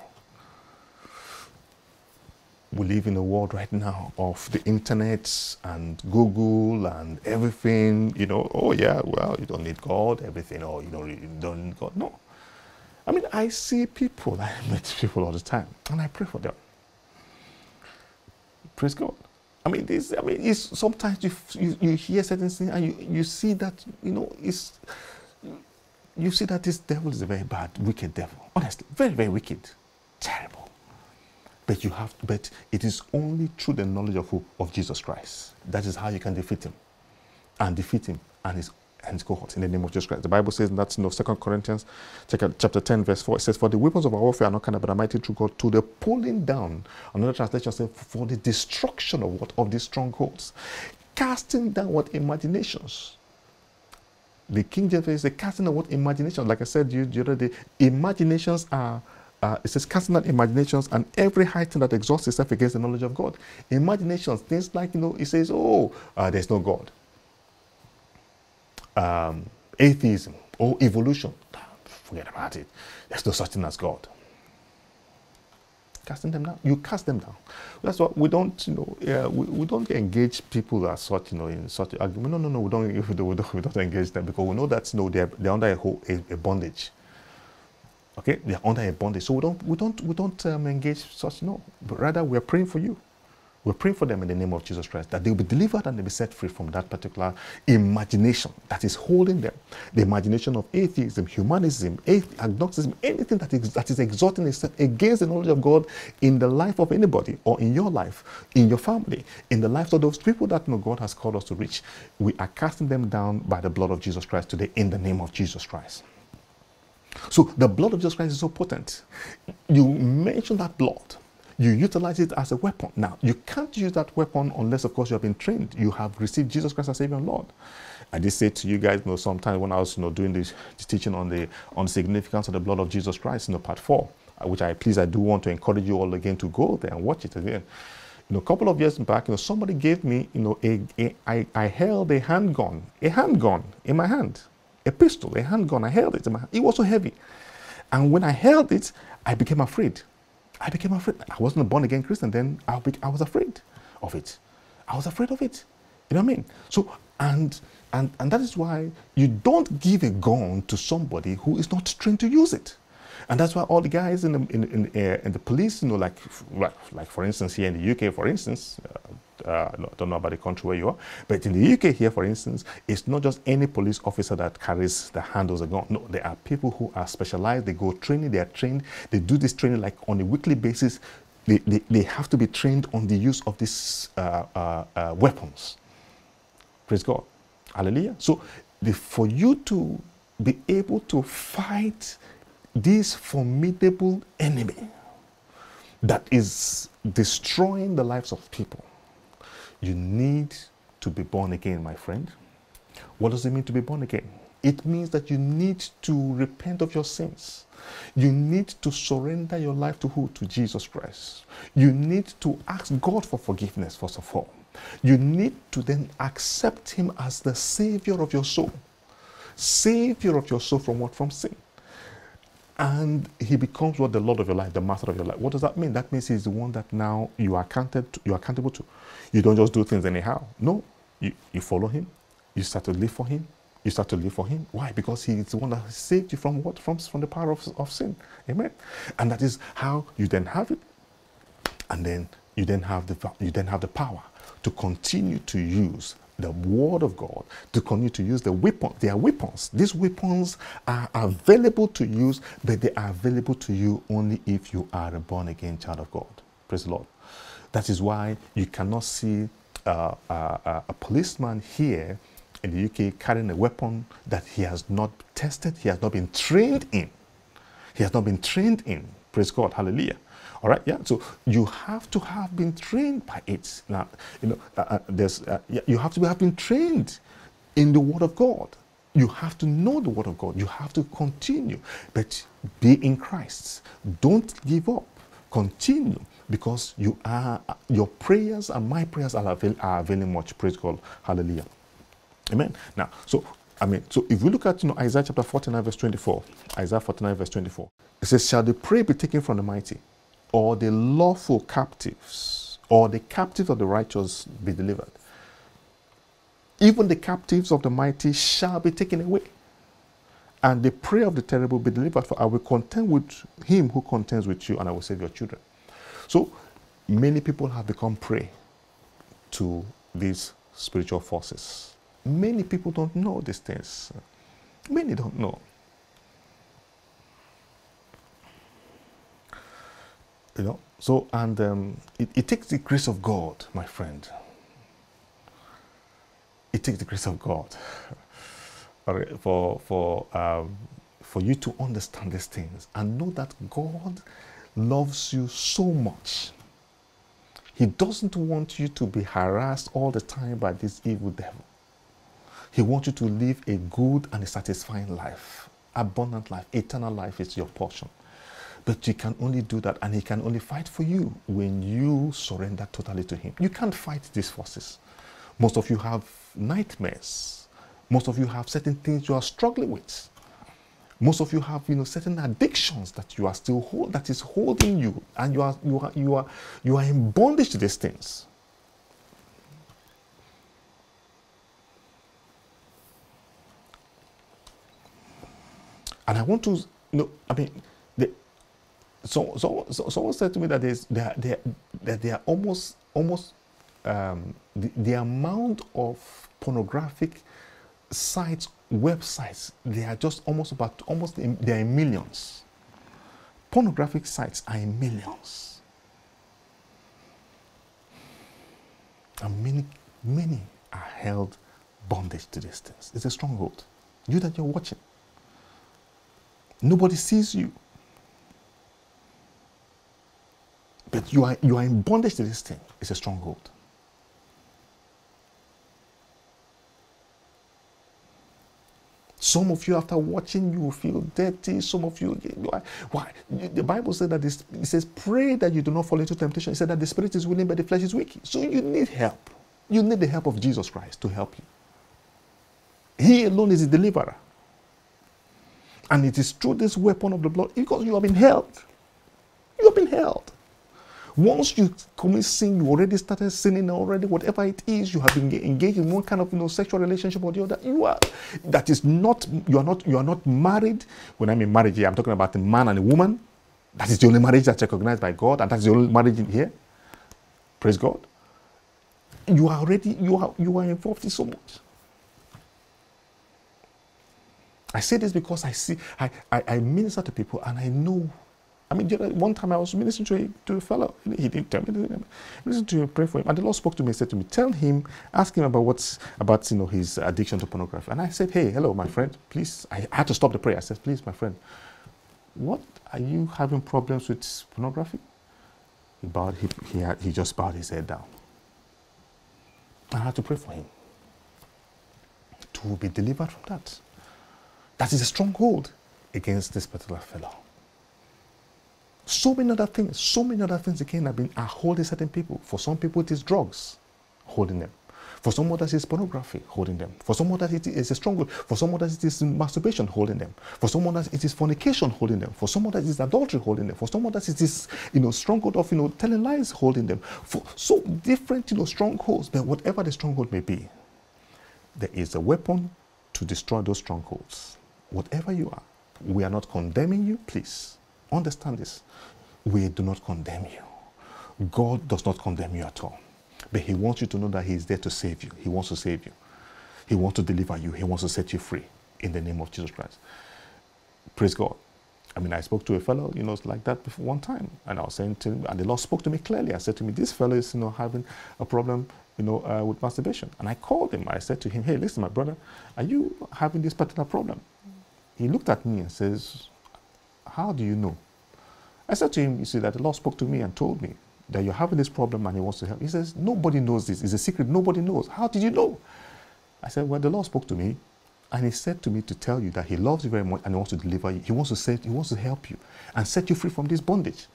We live in a world right now of the internet and Google and everything. You know, oh yeah, well, you don't need God, everything, or you don't, you don't need God. No. I mean, I see people, I meet people all the time, and I pray for them. Praise God. I mean, this. I mean, it's sometimes you, you, you hear certain things and you, you see that you know it's you see that this devil is a very bad, wicked devil. Honestly, very, very wicked, terrible. But you have, but it is only through the knowledge of who of Jesus Christ. That is how you can defeat him, and defeat him and his and his cohorts in the name of Jesus Christ. The Bible says that's you know Second Corinthians chapter ten verse four. It says, "For the weapons of our warfare are not kind of but are mighty through God to the pulling down." Another translation says, "For the destruction of what of these strongholds, casting down what imaginations." The King James is the casting of what imaginations. Like I said you the other day, imaginations are uh, it says casting out imaginations and every high thing that exhausts itself against the knowledge of God. Imaginations, things like, you know, it says, oh, uh, there's no God um, atheism or evolution, forget about it. There's no such thing as God. Casting them down. You cast them down. That's what we don't, you know, we, we don't engage people as such, you know, in such argument. No, no, no, we don't, we don't, we don't, we don't engage them because we know that, you know, they're, they're under a, whole, a, a bondage. Okay, they're under a bondage. So we don't, we don't, we don't um, engage such, no, but rather we're praying for you. We're praying for them in the name of Jesus Christ that they'll be delivered and they'll be set free from that particular imagination that is holding them. The imagination of atheism, humanism, agnosticism, anything that is, that is exalting itself against the knowledge of God in the life of anybody or in your life, in your family, in the lives of those people that know God has called us to reach. We are casting them down by the blood of Jesus Christ today in the name of Jesus Christ. So the blood of Jesus Christ is so potent. You mention that blood you utilize it as a weapon. Now, you can't use that weapon unless, of course, you have been trained. You have received Jesus Christ as Savior and Lord. I did say to you guys, you know, sometimes when I was, you know, doing this, this teaching on the on the significance of the blood of Jesus Christ, you know, part four, uh, which I please I do want to encourage you all again to go there and watch it again. You know, a couple of years back, you know, somebody gave me, you know, a, a I, I held a handgun, a handgun in my hand, a pistol, a handgun. I held it. It was so heavy, and when I held it, I became afraid. I became afraid. I wasn't a born again Christian then. I, I was afraid of it. I was afraid of it. You know what I mean? So, and, and, and that is why you don't give a gun to somebody who is not trained to use it. And that's why all the guys in the, in, in, uh, in the police, you know, like, like, like for instance, here in the UK, for instance, uh, uh, don't know about the country where you are, but in the UK here, for instance, it's not just any police officer that carries the handles a gun. No, there are people who are specialized. They go training. They are trained. They do this training like on a weekly basis. They, they, they have to be trained on the use of these uh, uh, uh weapons. Praise God. Hallelujah. So the, for you to be able to fight this formidable enemy that is destroying the lives of people, you need to be born again, my friend. What does it mean to be born again? It means that you need to repent of your sins. You need to surrender your life to who? To Jesus Christ. You need to ask God for forgiveness, first of all. You need to then accept Him as the Savior of your soul. Savior of your soul from what? From sin and he becomes what the Lord of your life, the master of your life. What does that mean? That means he's the one that now you are accounted to, you are accountable to. You don't just do things anyhow. No, you, you follow him. You start to live for him. You start to live for him. Why? Because he is the one that saved you from what? From, from the power of, of sin. Amen. And that is how you then have it. And then you then have the you then have the power to continue to use the word of God to continue to use the weapons. They are weapons. These weapons are available to use, but they are available to you only if you are a born again child of God. Praise the Lord. That is why you cannot see uh, uh, a policeman here in the UK carrying a weapon that he has not tested, he has not been trained in. He has not been trained in. Praise God. Hallelujah. All right, yeah. So you have to have been trained by it. Now, you know, uh, uh, there's uh, you have to have been trained in the Word of God. You have to know the Word of God. You have to continue, but be in Christ. Don't give up. Continue because you are your prayers and my prayers are, avail, are availing much. Praise God. Hallelujah. Amen. Now, so I mean, so if we look at you know Isaiah chapter 49, verse 24, Isaiah 49, verse 24, it says, Shall the prey be taken from the mighty? Or the lawful captives, or the captives of the righteous be delivered. Even the captives of the mighty shall be taken away, and the prey of the terrible be delivered. For I will contend with him who contends with you, and I will save your children. So many people have become prey to these spiritual forces. Many people don't know these things. Many don't know. You know, so and um, it, it takes the grace of God, my friend. It takes the grace of God for for um, for you to understand these things and know that God loves you so much. He doesn't want you to be harassed all the time by this evil devil. He wants you to live a good and a satisfying life. Abundant life, eternal life is your portion. But you can only do that, and He can only fight for you when you surrender totally to Him. You can't fight these forces. Most of you have nightmares. Most of you have certain things you are struggling with. Most of you have, you know, certain addictions that you are still hold that is holding you, and you are you are you are you are in bondage to these things. And I want to, you know, I mean, so, so, so someone said to me that there's, they are, that they are almost, almost um, the, the amount of pornographic sites, websites, they are just almost about, almost, they are in millions. Pornographic sites are in millions. And many, many are held bondage to these things. It's a stronghold. You that you're watching. Nobody sees you. But you are, you are in bondage to this thing. It's a stronghold. Some of you, after watching, you feel dirty. Some of you, why? why? The Bible said that this, it says, pray that you do not fall into temptation. It said that the spirit is willing, but the flesh is weak. So you need help. You need the help of Jesus Christ to help you. He alone is the deliverer. And it is through this weapon of the blood because you have been held. You have been held. Once you commit sin, you already started sinning already. Whatever it is, you have been engaged in one kind of you know sexual relationship or the other. You are that is not you are not you are not married. When I mean marriage here, I'm talking about a man and a woman. That is the only marriage that's recognized by God, and that's the only marriage in here. Praise God. You are already you are you are involved in so much. I say this because I see, I, I, I minister to people and I know. I mean, one time I was ministering to a, to a fellow. He didn't tell me. Listen to him, pray for him. And the Lord spoke to me and said to me, Tell him, ask him about what's about you know his addiction to pornography. And I said, Hey, hello, my friend. Please, I had to stop the prayer. I said, Please, my friend, what are you having problems with pornography? He bowed, he, he, had, he just bowed his head down. I had to pray for him to be delivered from that. That is a stronghold against this particular fellow. So many other things, so many other things again have been are holding certain people. For some people, it is drugs holding them. For some others, it's pornography holding them. For some others, it is a stronghold. For some others, it is masturbation holding them. For some others, it is fornication holding them. For some others, it is adultery holding them. For some others, it is you know stronghold of you know telling lies holding them. For so different you know strongholds. But whatever the stronghold may be, there is a weapon to destroy those strongholds whatever you are, we are not condemning you, please. Understand this. We do not condemn you. God does not condemn you at all. But He wants you to know that He is there to save you. He wants to save you. He wants to deliver you. He wants to set you free in the name of Jesus Christ. Praise God. I mean, I spoke to a fellow, you know, like that before one time, and I was saying to him, and the Lord spoke to me clearly. I said to me, this fellow is, you know, having a problem, you know, uh, with masturbation. And I called him. I said to him, hey, listen, my brother, are you having this particular problem? He looked at me and says, How do you know? I said to him, You see, that the Lord spoke to me and told me that you're having this problem and He wants to help. He says, Nobody knows this. It's a secret. Nobody knows. How did you know? I said, Well, the Lord spoke to me and He said to me to tell you that He loves you very much and He wants to deliver you. He wants to set, He wants to help you and set you free from this bondage.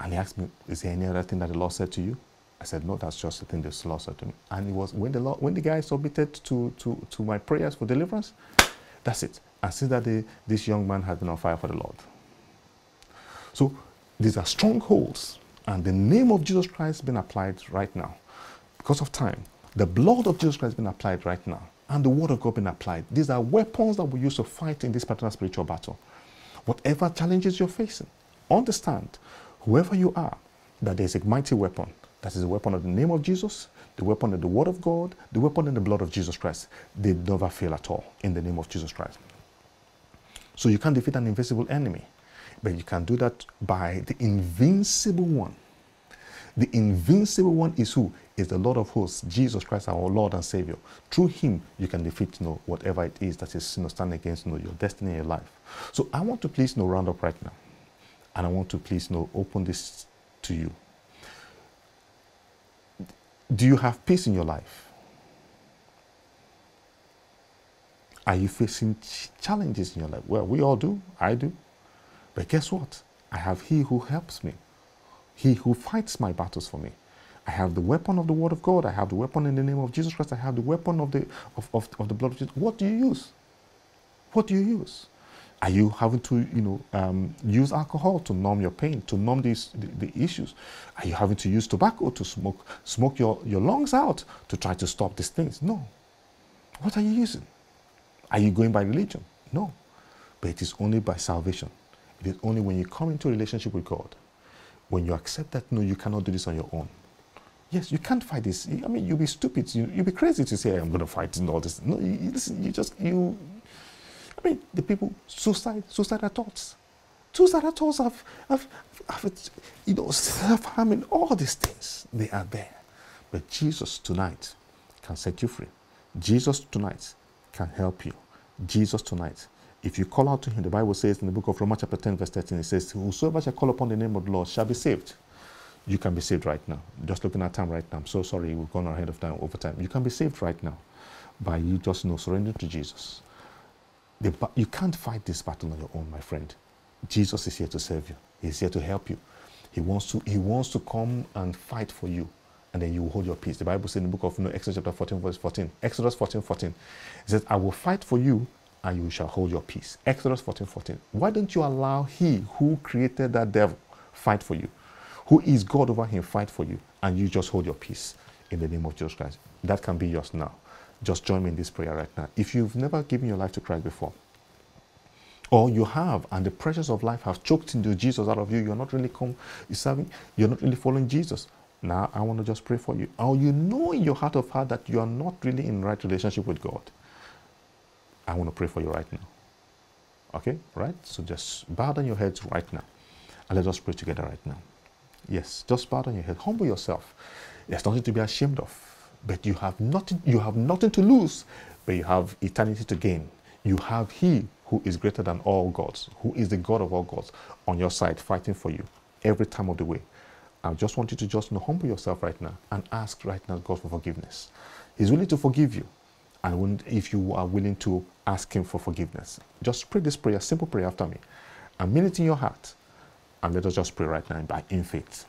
And he asked me, Is there any other thing that the Lord said to you? I said, No, that's just the thing the Lord said to me. And it was when the Lord, when the guy submitted to, to, to my prayers for deliverance, that's it. And since that day, this young man has been on fire for the Lord. So these are strongholds, and the name of Jesus Christ has been applied right now. Because of time, the blood of Jesus Christ has been applied right now, and the word of God has been applied. These are weapons that we use to fight in this particular spiritual battle. Whatever challenges you're facing, understand, whoever you are, that there's a mighty weapon That is the weapon of the name of Jesus, the weapon of the word of God, the weapon in the blood of Jesus Christ. They never fail at all in the name of Jesus Christ. So you can't defeat an invisible enemy, but you can do that by the invincible one. The invincible one is who? Is the Lord of hosts, Jesus Christ, our Lord and Savior. Through him, you can defeat you know, whatever it is that is you know, standing against you know, your destiny and your life. So I want to please you know, round up right now. And I want to please you know, open this to you. Do you have peace in your life? Are you facing challenges in your life? Well, we all do. I do. But guess what? I have He who helps me, He who fights my battles for me. I have the weapon of the Word of God. I have the weapon in the name of Jesus Christ. I have the weapon of the, of, of, of the blood of Jesus. What do you use? What do you use? Are you having to, you know, um, use alcohol to numb your pain, to numb these the, the, issues? Are you having to use tobacco to smoke smoke your, your lungs out to try to stop these things? No. What are you using? Are you going by religion? No. But it is only by salvation. It is only when you come into a relationship with God, when you accept that no, you cannot do this on your own. Yes, you can't fight this. I mean, you'll be stupid. You, will be crazy to say, I'm going to fight and all this. No, you, listen, you just, you, I mean, the people, suicide, suicidal thoughts. Suicidal thoughts have, have, have you know, self-harming, all these things, they are there. But Jesus tonight can set you free. Jesus tonight can help you. Jesus tonight. If you call out to him, the Bible says in the book of Romans chapter 10 verse 13, it says, whosoever shall call upon the name of the Lord shall be saved. You can be saved right now. Just looking at time right now. I'm so sorry we've gone ahead of time over time. You can be saved right now by you just you know surrendering to Jesus. The, you can't fight this battle on your own, my friend. Jesus is here to save you. He's here to help you. He wants to, he wants to come and fight for you. And then you will hold your peace. The Bible says in the book of you know, Exodus chapter 14, verse 14. Exodus 14, 14. It says, I will fight for you and you shall hold your peace. Exodus 14, 14. Why don't you allow he who created that devil fight for you? Who is God over him fight for you? And you just hold your peace in the name of Jesus Christ. That can be yours now just join me in this prayer right now. If you've never given your life to Christ before, or you have, and the pressures of life have choked into Jesus out of you, you're not really come, you're serving, you're not really following Jesus. Now I want to just pray for you. Or you know in your heart of heart that you are not really in right relationship with God. I want to pray for you right now. Okay, right? So just bow down your heads right now. And let us pray together right now. Yes, just bow down your head. Humble yourself. There's nothing to be ashamed of but you have nothing you have nothing to lose but you have eternity to gain you have he who is greater than all gods who is the god of all gods on your side fighting for you every time of the way i just want you to just humble yourself right now and ask right now god for forgiveness he's willing to forgive you and if you are willing to ask him for forgiveness just pray this prayer simple prayer after me and mean it in your heart and let us just pray right now by in faith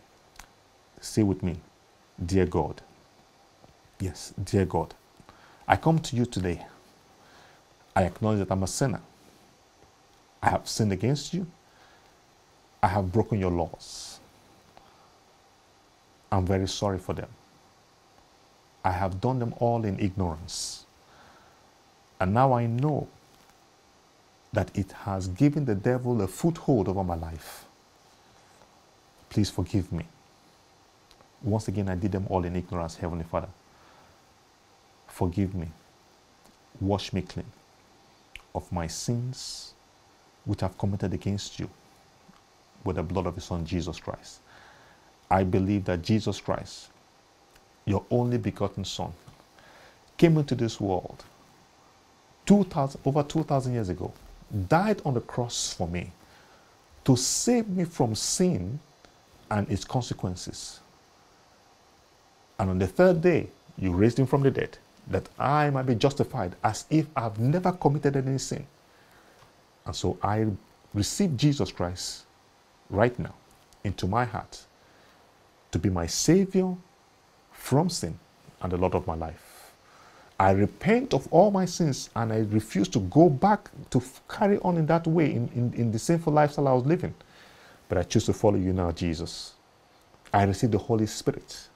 say with me dear god Yes, dear God, I come to you today. I acknowledge that I'm a sinner. I have sinned against you. I have broken your laws. I'm very sorry for them. I have done them all in ignorance. And now I know that it has given the devil a foothold over my life. Please forgive me. Once again, I did them all in ignorance, Heavenly Father. Forgive me. Wash me clean of my sins which I've committed against you with the blood of your Son, Jesus Christ. I believe that Jesus Christ, your only begotten Son, came into this world 2000, over 2,000 years ago, died on the cross for me to save me from sin and its consequences. And on the third day, you raised him from the dead that I might be justified as if I've never committed any sin. And so I receive Jesus Christ right now into my heart to be my Savior from sin and the Lord of my life. I repent of all my sins and I refuse to go back to carry on in that way, in, in, in the sinful lifestyle I was living. But I choose to follow you now, Jesus. I receive the Holy Spirit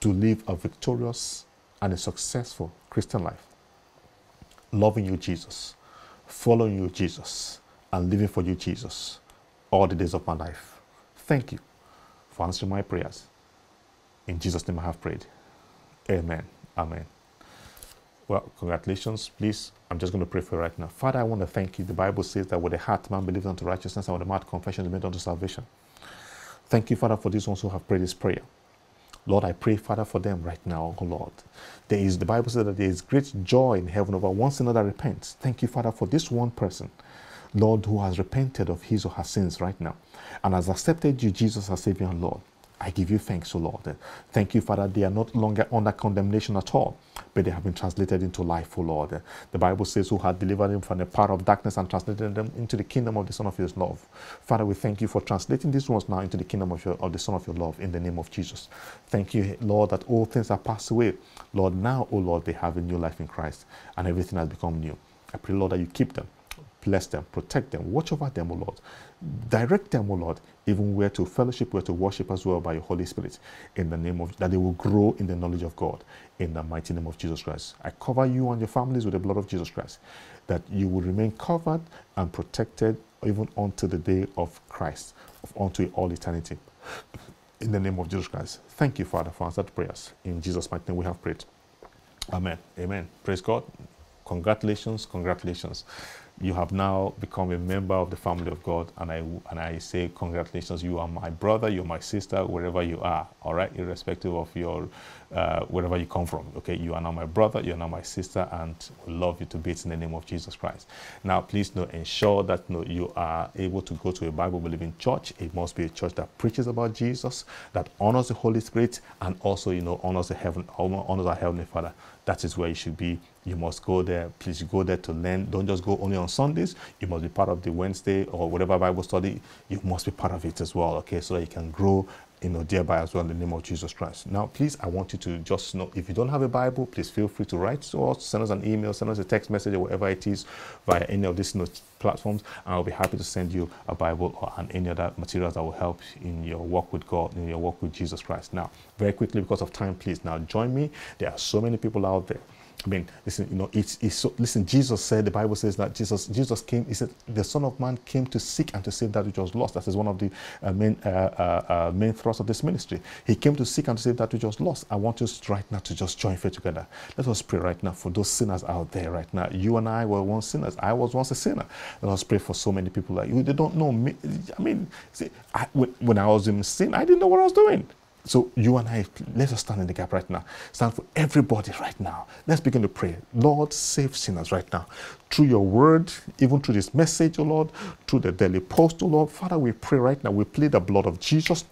to live a victorious and a successful Christian life. Loving you, Jesus, following you, Jesus, and living for you, Jesus, all the days of my life. Thank you for answering my prayers. In Jesus' name I have prayed. Amen. Amen. Well, congratulations. Please, I'm just going to pray for you right now. Father, I want to thank you. The Bible says that with the heart man believes unto righteousness and with the mouth confession is made unto salvation. Thank you, Father, for these ones who have prayed this prayer. Lord, I pray, Father, for them right now, oh Lord. There is the Bible says that there is great joy in heaven over one sinner that repents. Thank you, Father, for this one person, Lord, who has repented of his or her sins right now and has accepted you, Jesus, as Savior and Lord. I give you thanks, O Lord. Thank you, Father. They are not longer under condemnation at all, but they have been translated into life, O Lord. The Bible says, Who had delivered them from the power of darkness and translated them into the kingdom of the Son of His love. Father, we thank you for translating these ones now into the kingdom of, your, of the Son of your love in the name of Jesus. Thank you, Lord, that all things are passed away. Lord, now, O Lord, they have a new life in Christ and everything has become new. I pray, Lord, that you keep them bless them, protect them, watch over them, O Lord. Direct them, O Lord, even where to fellowship, where to worship as well by your Holy Spirit, in the name of that they will grow in the knowledge of God, in the mighty name of Jesus Christ. I cover you and your families with the blood of Jesus Christ, that you will remain covered and protected even unto the day of Christ, unto all eternity. In the name of Jesus Christ. Thank you, Father, for answered prayers. In Jesus' mighty name we have prayed. Amen. Amen. Praise God. Congratulations. Congratulations you have now become a member of the family of God. And I, and I say, congratulations, you are my brother, you're my sister, wherever you are, all right, irrespective of your, uh, wherever you come from. Okay, you are now my brother, you're now my sister, and we love you to bits in the name of Jesus Christ. Now, please know, ensure that you, know, you are able to go to a Bible believing church. It must be a church that preaches about Jesus, that honors the Holy Spirit, and also, you know, honors the heaven, honors our Heavenly Father. That is where you should be. You must go there. Please go there to learn. Don't just go only on Sundays. You must be part of the Wednesday or whatever Bible study. You must be part of it as well, okay, so that you can grow you know, thereby as well in the name of Jesus Christ. Now, please, I want you to just know if you don't have a Bible, please feel free to write to us, send us an email, send us a text message or whatever it is via any of these platforms, and I'll be happy to send you a Bible or and any other materials that will help in your walk with God, in your walk with Jesus Christ. Now, very quickly, because of time, please now join me. There are so many people out there I mean, listen, you know, it's, it's so, listen, Jesus said, the Bible says that Jesus, Jesus came, he said, the Son of Man came to seek and to save that which was lost. That is one of the uh, main, uh, uh, uh, main thrusts of this ministry. He came to seek and to save that which was lost. I want us right now to just join faith together. Let us pray right now for those sinners out there right now. You and I were once sinners. I was once a sinner. Let us pray for so many people like you. They don't know me. I mean, see, I, when, when I was in sin, I didn't know what I was doing. So you and I, let us stand in the gap right now. Stand for everybody right now. Let's begin to pray. Lord, save sinners right now. Through your word, even through this message, oh Lord, through the daily post, oh Lord. Father, we pray right now. We plead the blood of Jesus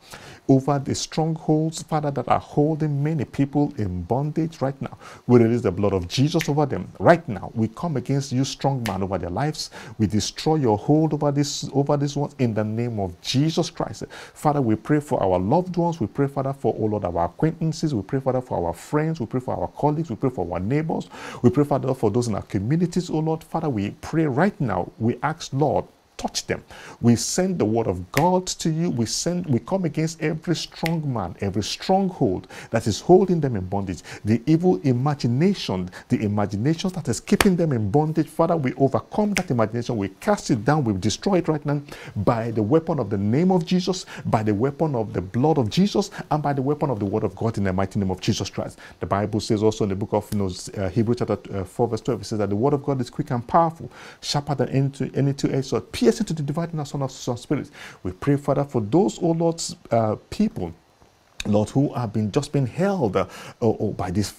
over the strongholds, Father, that are holding many people in bondage right now. We release the blood of Jesus over them right now. We come against you, strong man, over their lives. We destroy your hold over this over this one in the name of Jesus Christ. Father, we pray for our loved ones. We pray, Father, for oh all of our acquaintances. We pray, Father, for our friends. We pray for our colleagues. We pray for our neighbors. We pray, Father, for those in our communities, oh Lord. Father, we pray right now. We ask, Lord, touch them. We send the word of God to you. We send, we come against every strong man, every stronghold that is holding them in bondage, the evil imagination, the imagination that is keeping them in bondage. Father, we overcome that imagination. We cast it down. We destroy it right now by the weapon of the name of Jesus, by the weapon of the blood of Jesus, and by the weapon of the word of God in the mighty name of Jesus Christ. The Bible says also in the book of you know, uh, chapter uh, 4, verse 12, it says that the word of God is quick and powerful, sharper than any, any two-edged sword, piercing to the dividing us on of spirits. We pray, Father, for those, oh Lord, uh, people Lord, who have been just been held uh, oh, oh, by these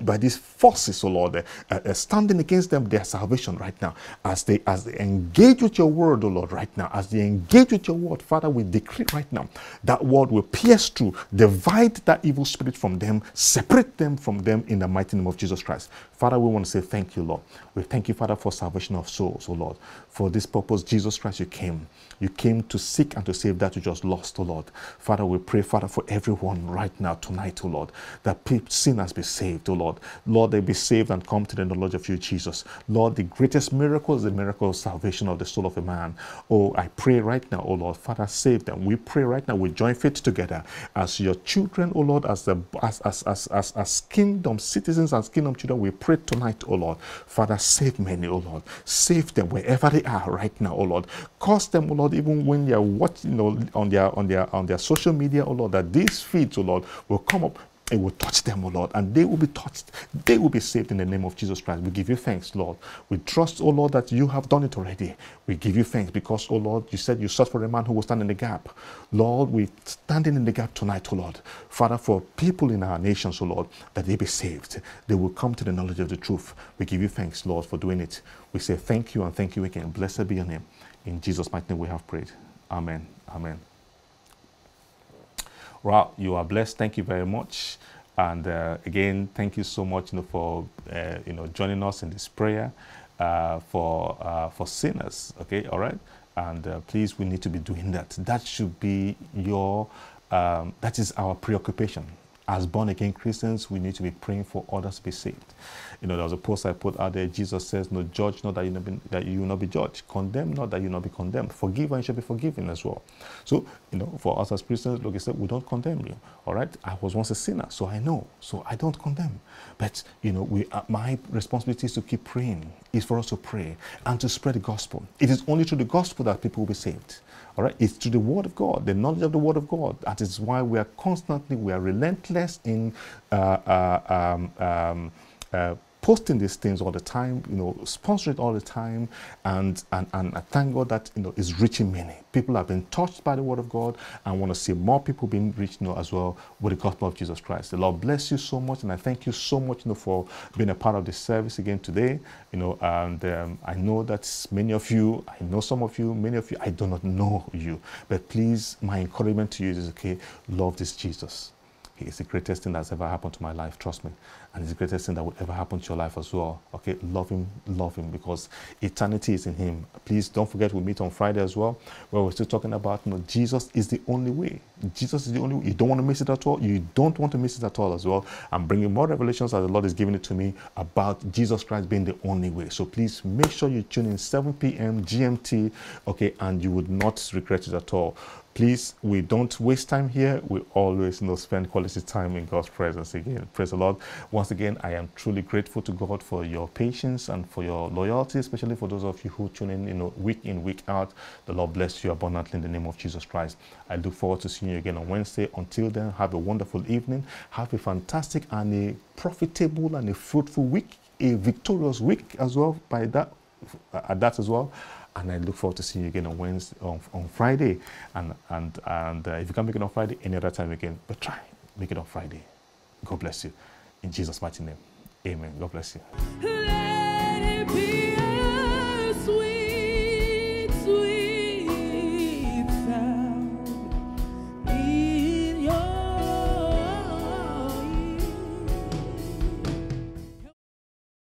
by these forces, oh Lord, uh, uh, standing against them their salvation right now, as they as they engage with your word, oh Lord, right now, as they engage with your word, Father, we decree right now that word will pierce through, divide that evil spirit from them, separate them from them in the mighty name of Jesus Christ. Father, we want to say thank you, Lord. We thank you, Father, for salvation of souls, oh Lord. For this purpose, Jesus Christ, you came. You came to seek and to save that which was lost, oh Lord. Father, we pray, Father, for everyone right now, tonight, oh Lord, that people sinners be saved, oh Lord. Lord, they be saved and come to the knowledge of you, Jesus. Lord, the greatest miracle is the miracle of salvation of the soul of a man. Oh, I pray right now, oh Lord, Father, save them. We pray right now, we join faith together as your children, oh Lord, as the as as as as, as kingdom citizens as kingdom children, we pray tonight, oh Lord. Father, save many, oh Lord. Save them wherever they are right now, oh Lord. Cause them, oh Lord, even when they are watching, you know, on their on their on their social media, oh Lord, that these feet, O Lord, will come up it will touch them, O Lord, and they will be touched. They will be saved in the name of Jesus Christ. We give you thanks, Lord. We trust, O Lord, that you have done it already. We give you thanks because, O Lord, you said you sought for a man who will stand in the gap. Lord, we're standing in the gap tonight, O Lord. Father, for people in our nations, O Lord, that they be saved. They will come to the knowledge of the truth. We give you thanks, Lord, for doing it. We say thank you and thank you again. Blessed be your name. In Jesus' mighty name we have prayed. Amen. Amen. Well, you are blessed. Thank you very much. And uh, again, thank you so much, you know, for uh, you know joining us in this prayer uh, for uh, for sinners. Okay, all right. And uh, please, we need to be doing that. That should be your. Um, that is our preoccupation as born again Christians, we need to be praying for others to be saved. You know, there was a post I put out there. Jesus says, "No, judge not that you not be, that you not be judged. Condemn not that you not be condemned. Forgive and you shall be forgiven as well." So, you know, for us as Christians, like I said, we don't condemn you. All right, I was once a sinner, so I know. So I don't condemn. But you know, we uh, my responsibility is to keep praying. Is for us to pray and to spread the gospel. It is only through the gospel that people will be saved. All right, it's to the Word of God, the knowledge of the Word of God. That is why we are constantly, we are relentless in uh, uh, um, um, uh, posting these things all the time, you know, sponsoring all the time, and, and and I thank God that you know is reaching many. People have been touched by the word of God and want to see more people being reached, you know, as well with the gospel of Jesus Christ. The Lord bless you so much, and I thank you so much, you know, for being a part of this service again today. You know, and um, I know that many of you, I know some of you, many of you, I do not know you, but please, my encouragement to you is okay, love this Jesus. He is the greatest thing that's ever happened to my life, trust me. And it's the greatest thing that would ever happen to your life as well. Okay, love him, love him, because eternity is in him. Please don't forget we meet on Friday as well, where we're still talking about you know Jesus is the only way. Jesus is the only way. You don't want to miss it at all. You don't want to miss it at all as well. I'm bringing more revelations as the Lord is giving it to me about Jesus Christ being the only way. So please make sure you tune in 7 p.m. GMT, okay, and you would not regret it at all please we don't waste time here. We always you know spend quality time in god's presence again. Praise the lord. Once again i am truly grateful to god for your patience and for your loyalty especially for those of you who tune in you know week in week out. The lord bless you abundantly in the name of jesus christ. I look forward to seeing you again on wednesday. Until then have a wonderful evening. Have a fantastic and a profitable and a fruitful week a victorious week as well by that at that as well and I look forward to seeing you again on Wednesday, on, on Friday, and and and uh, if you can't make it on Friday, any other time again, but try make it on Friday. God bless you, in Jesus' mighty name, Amen. God bless you.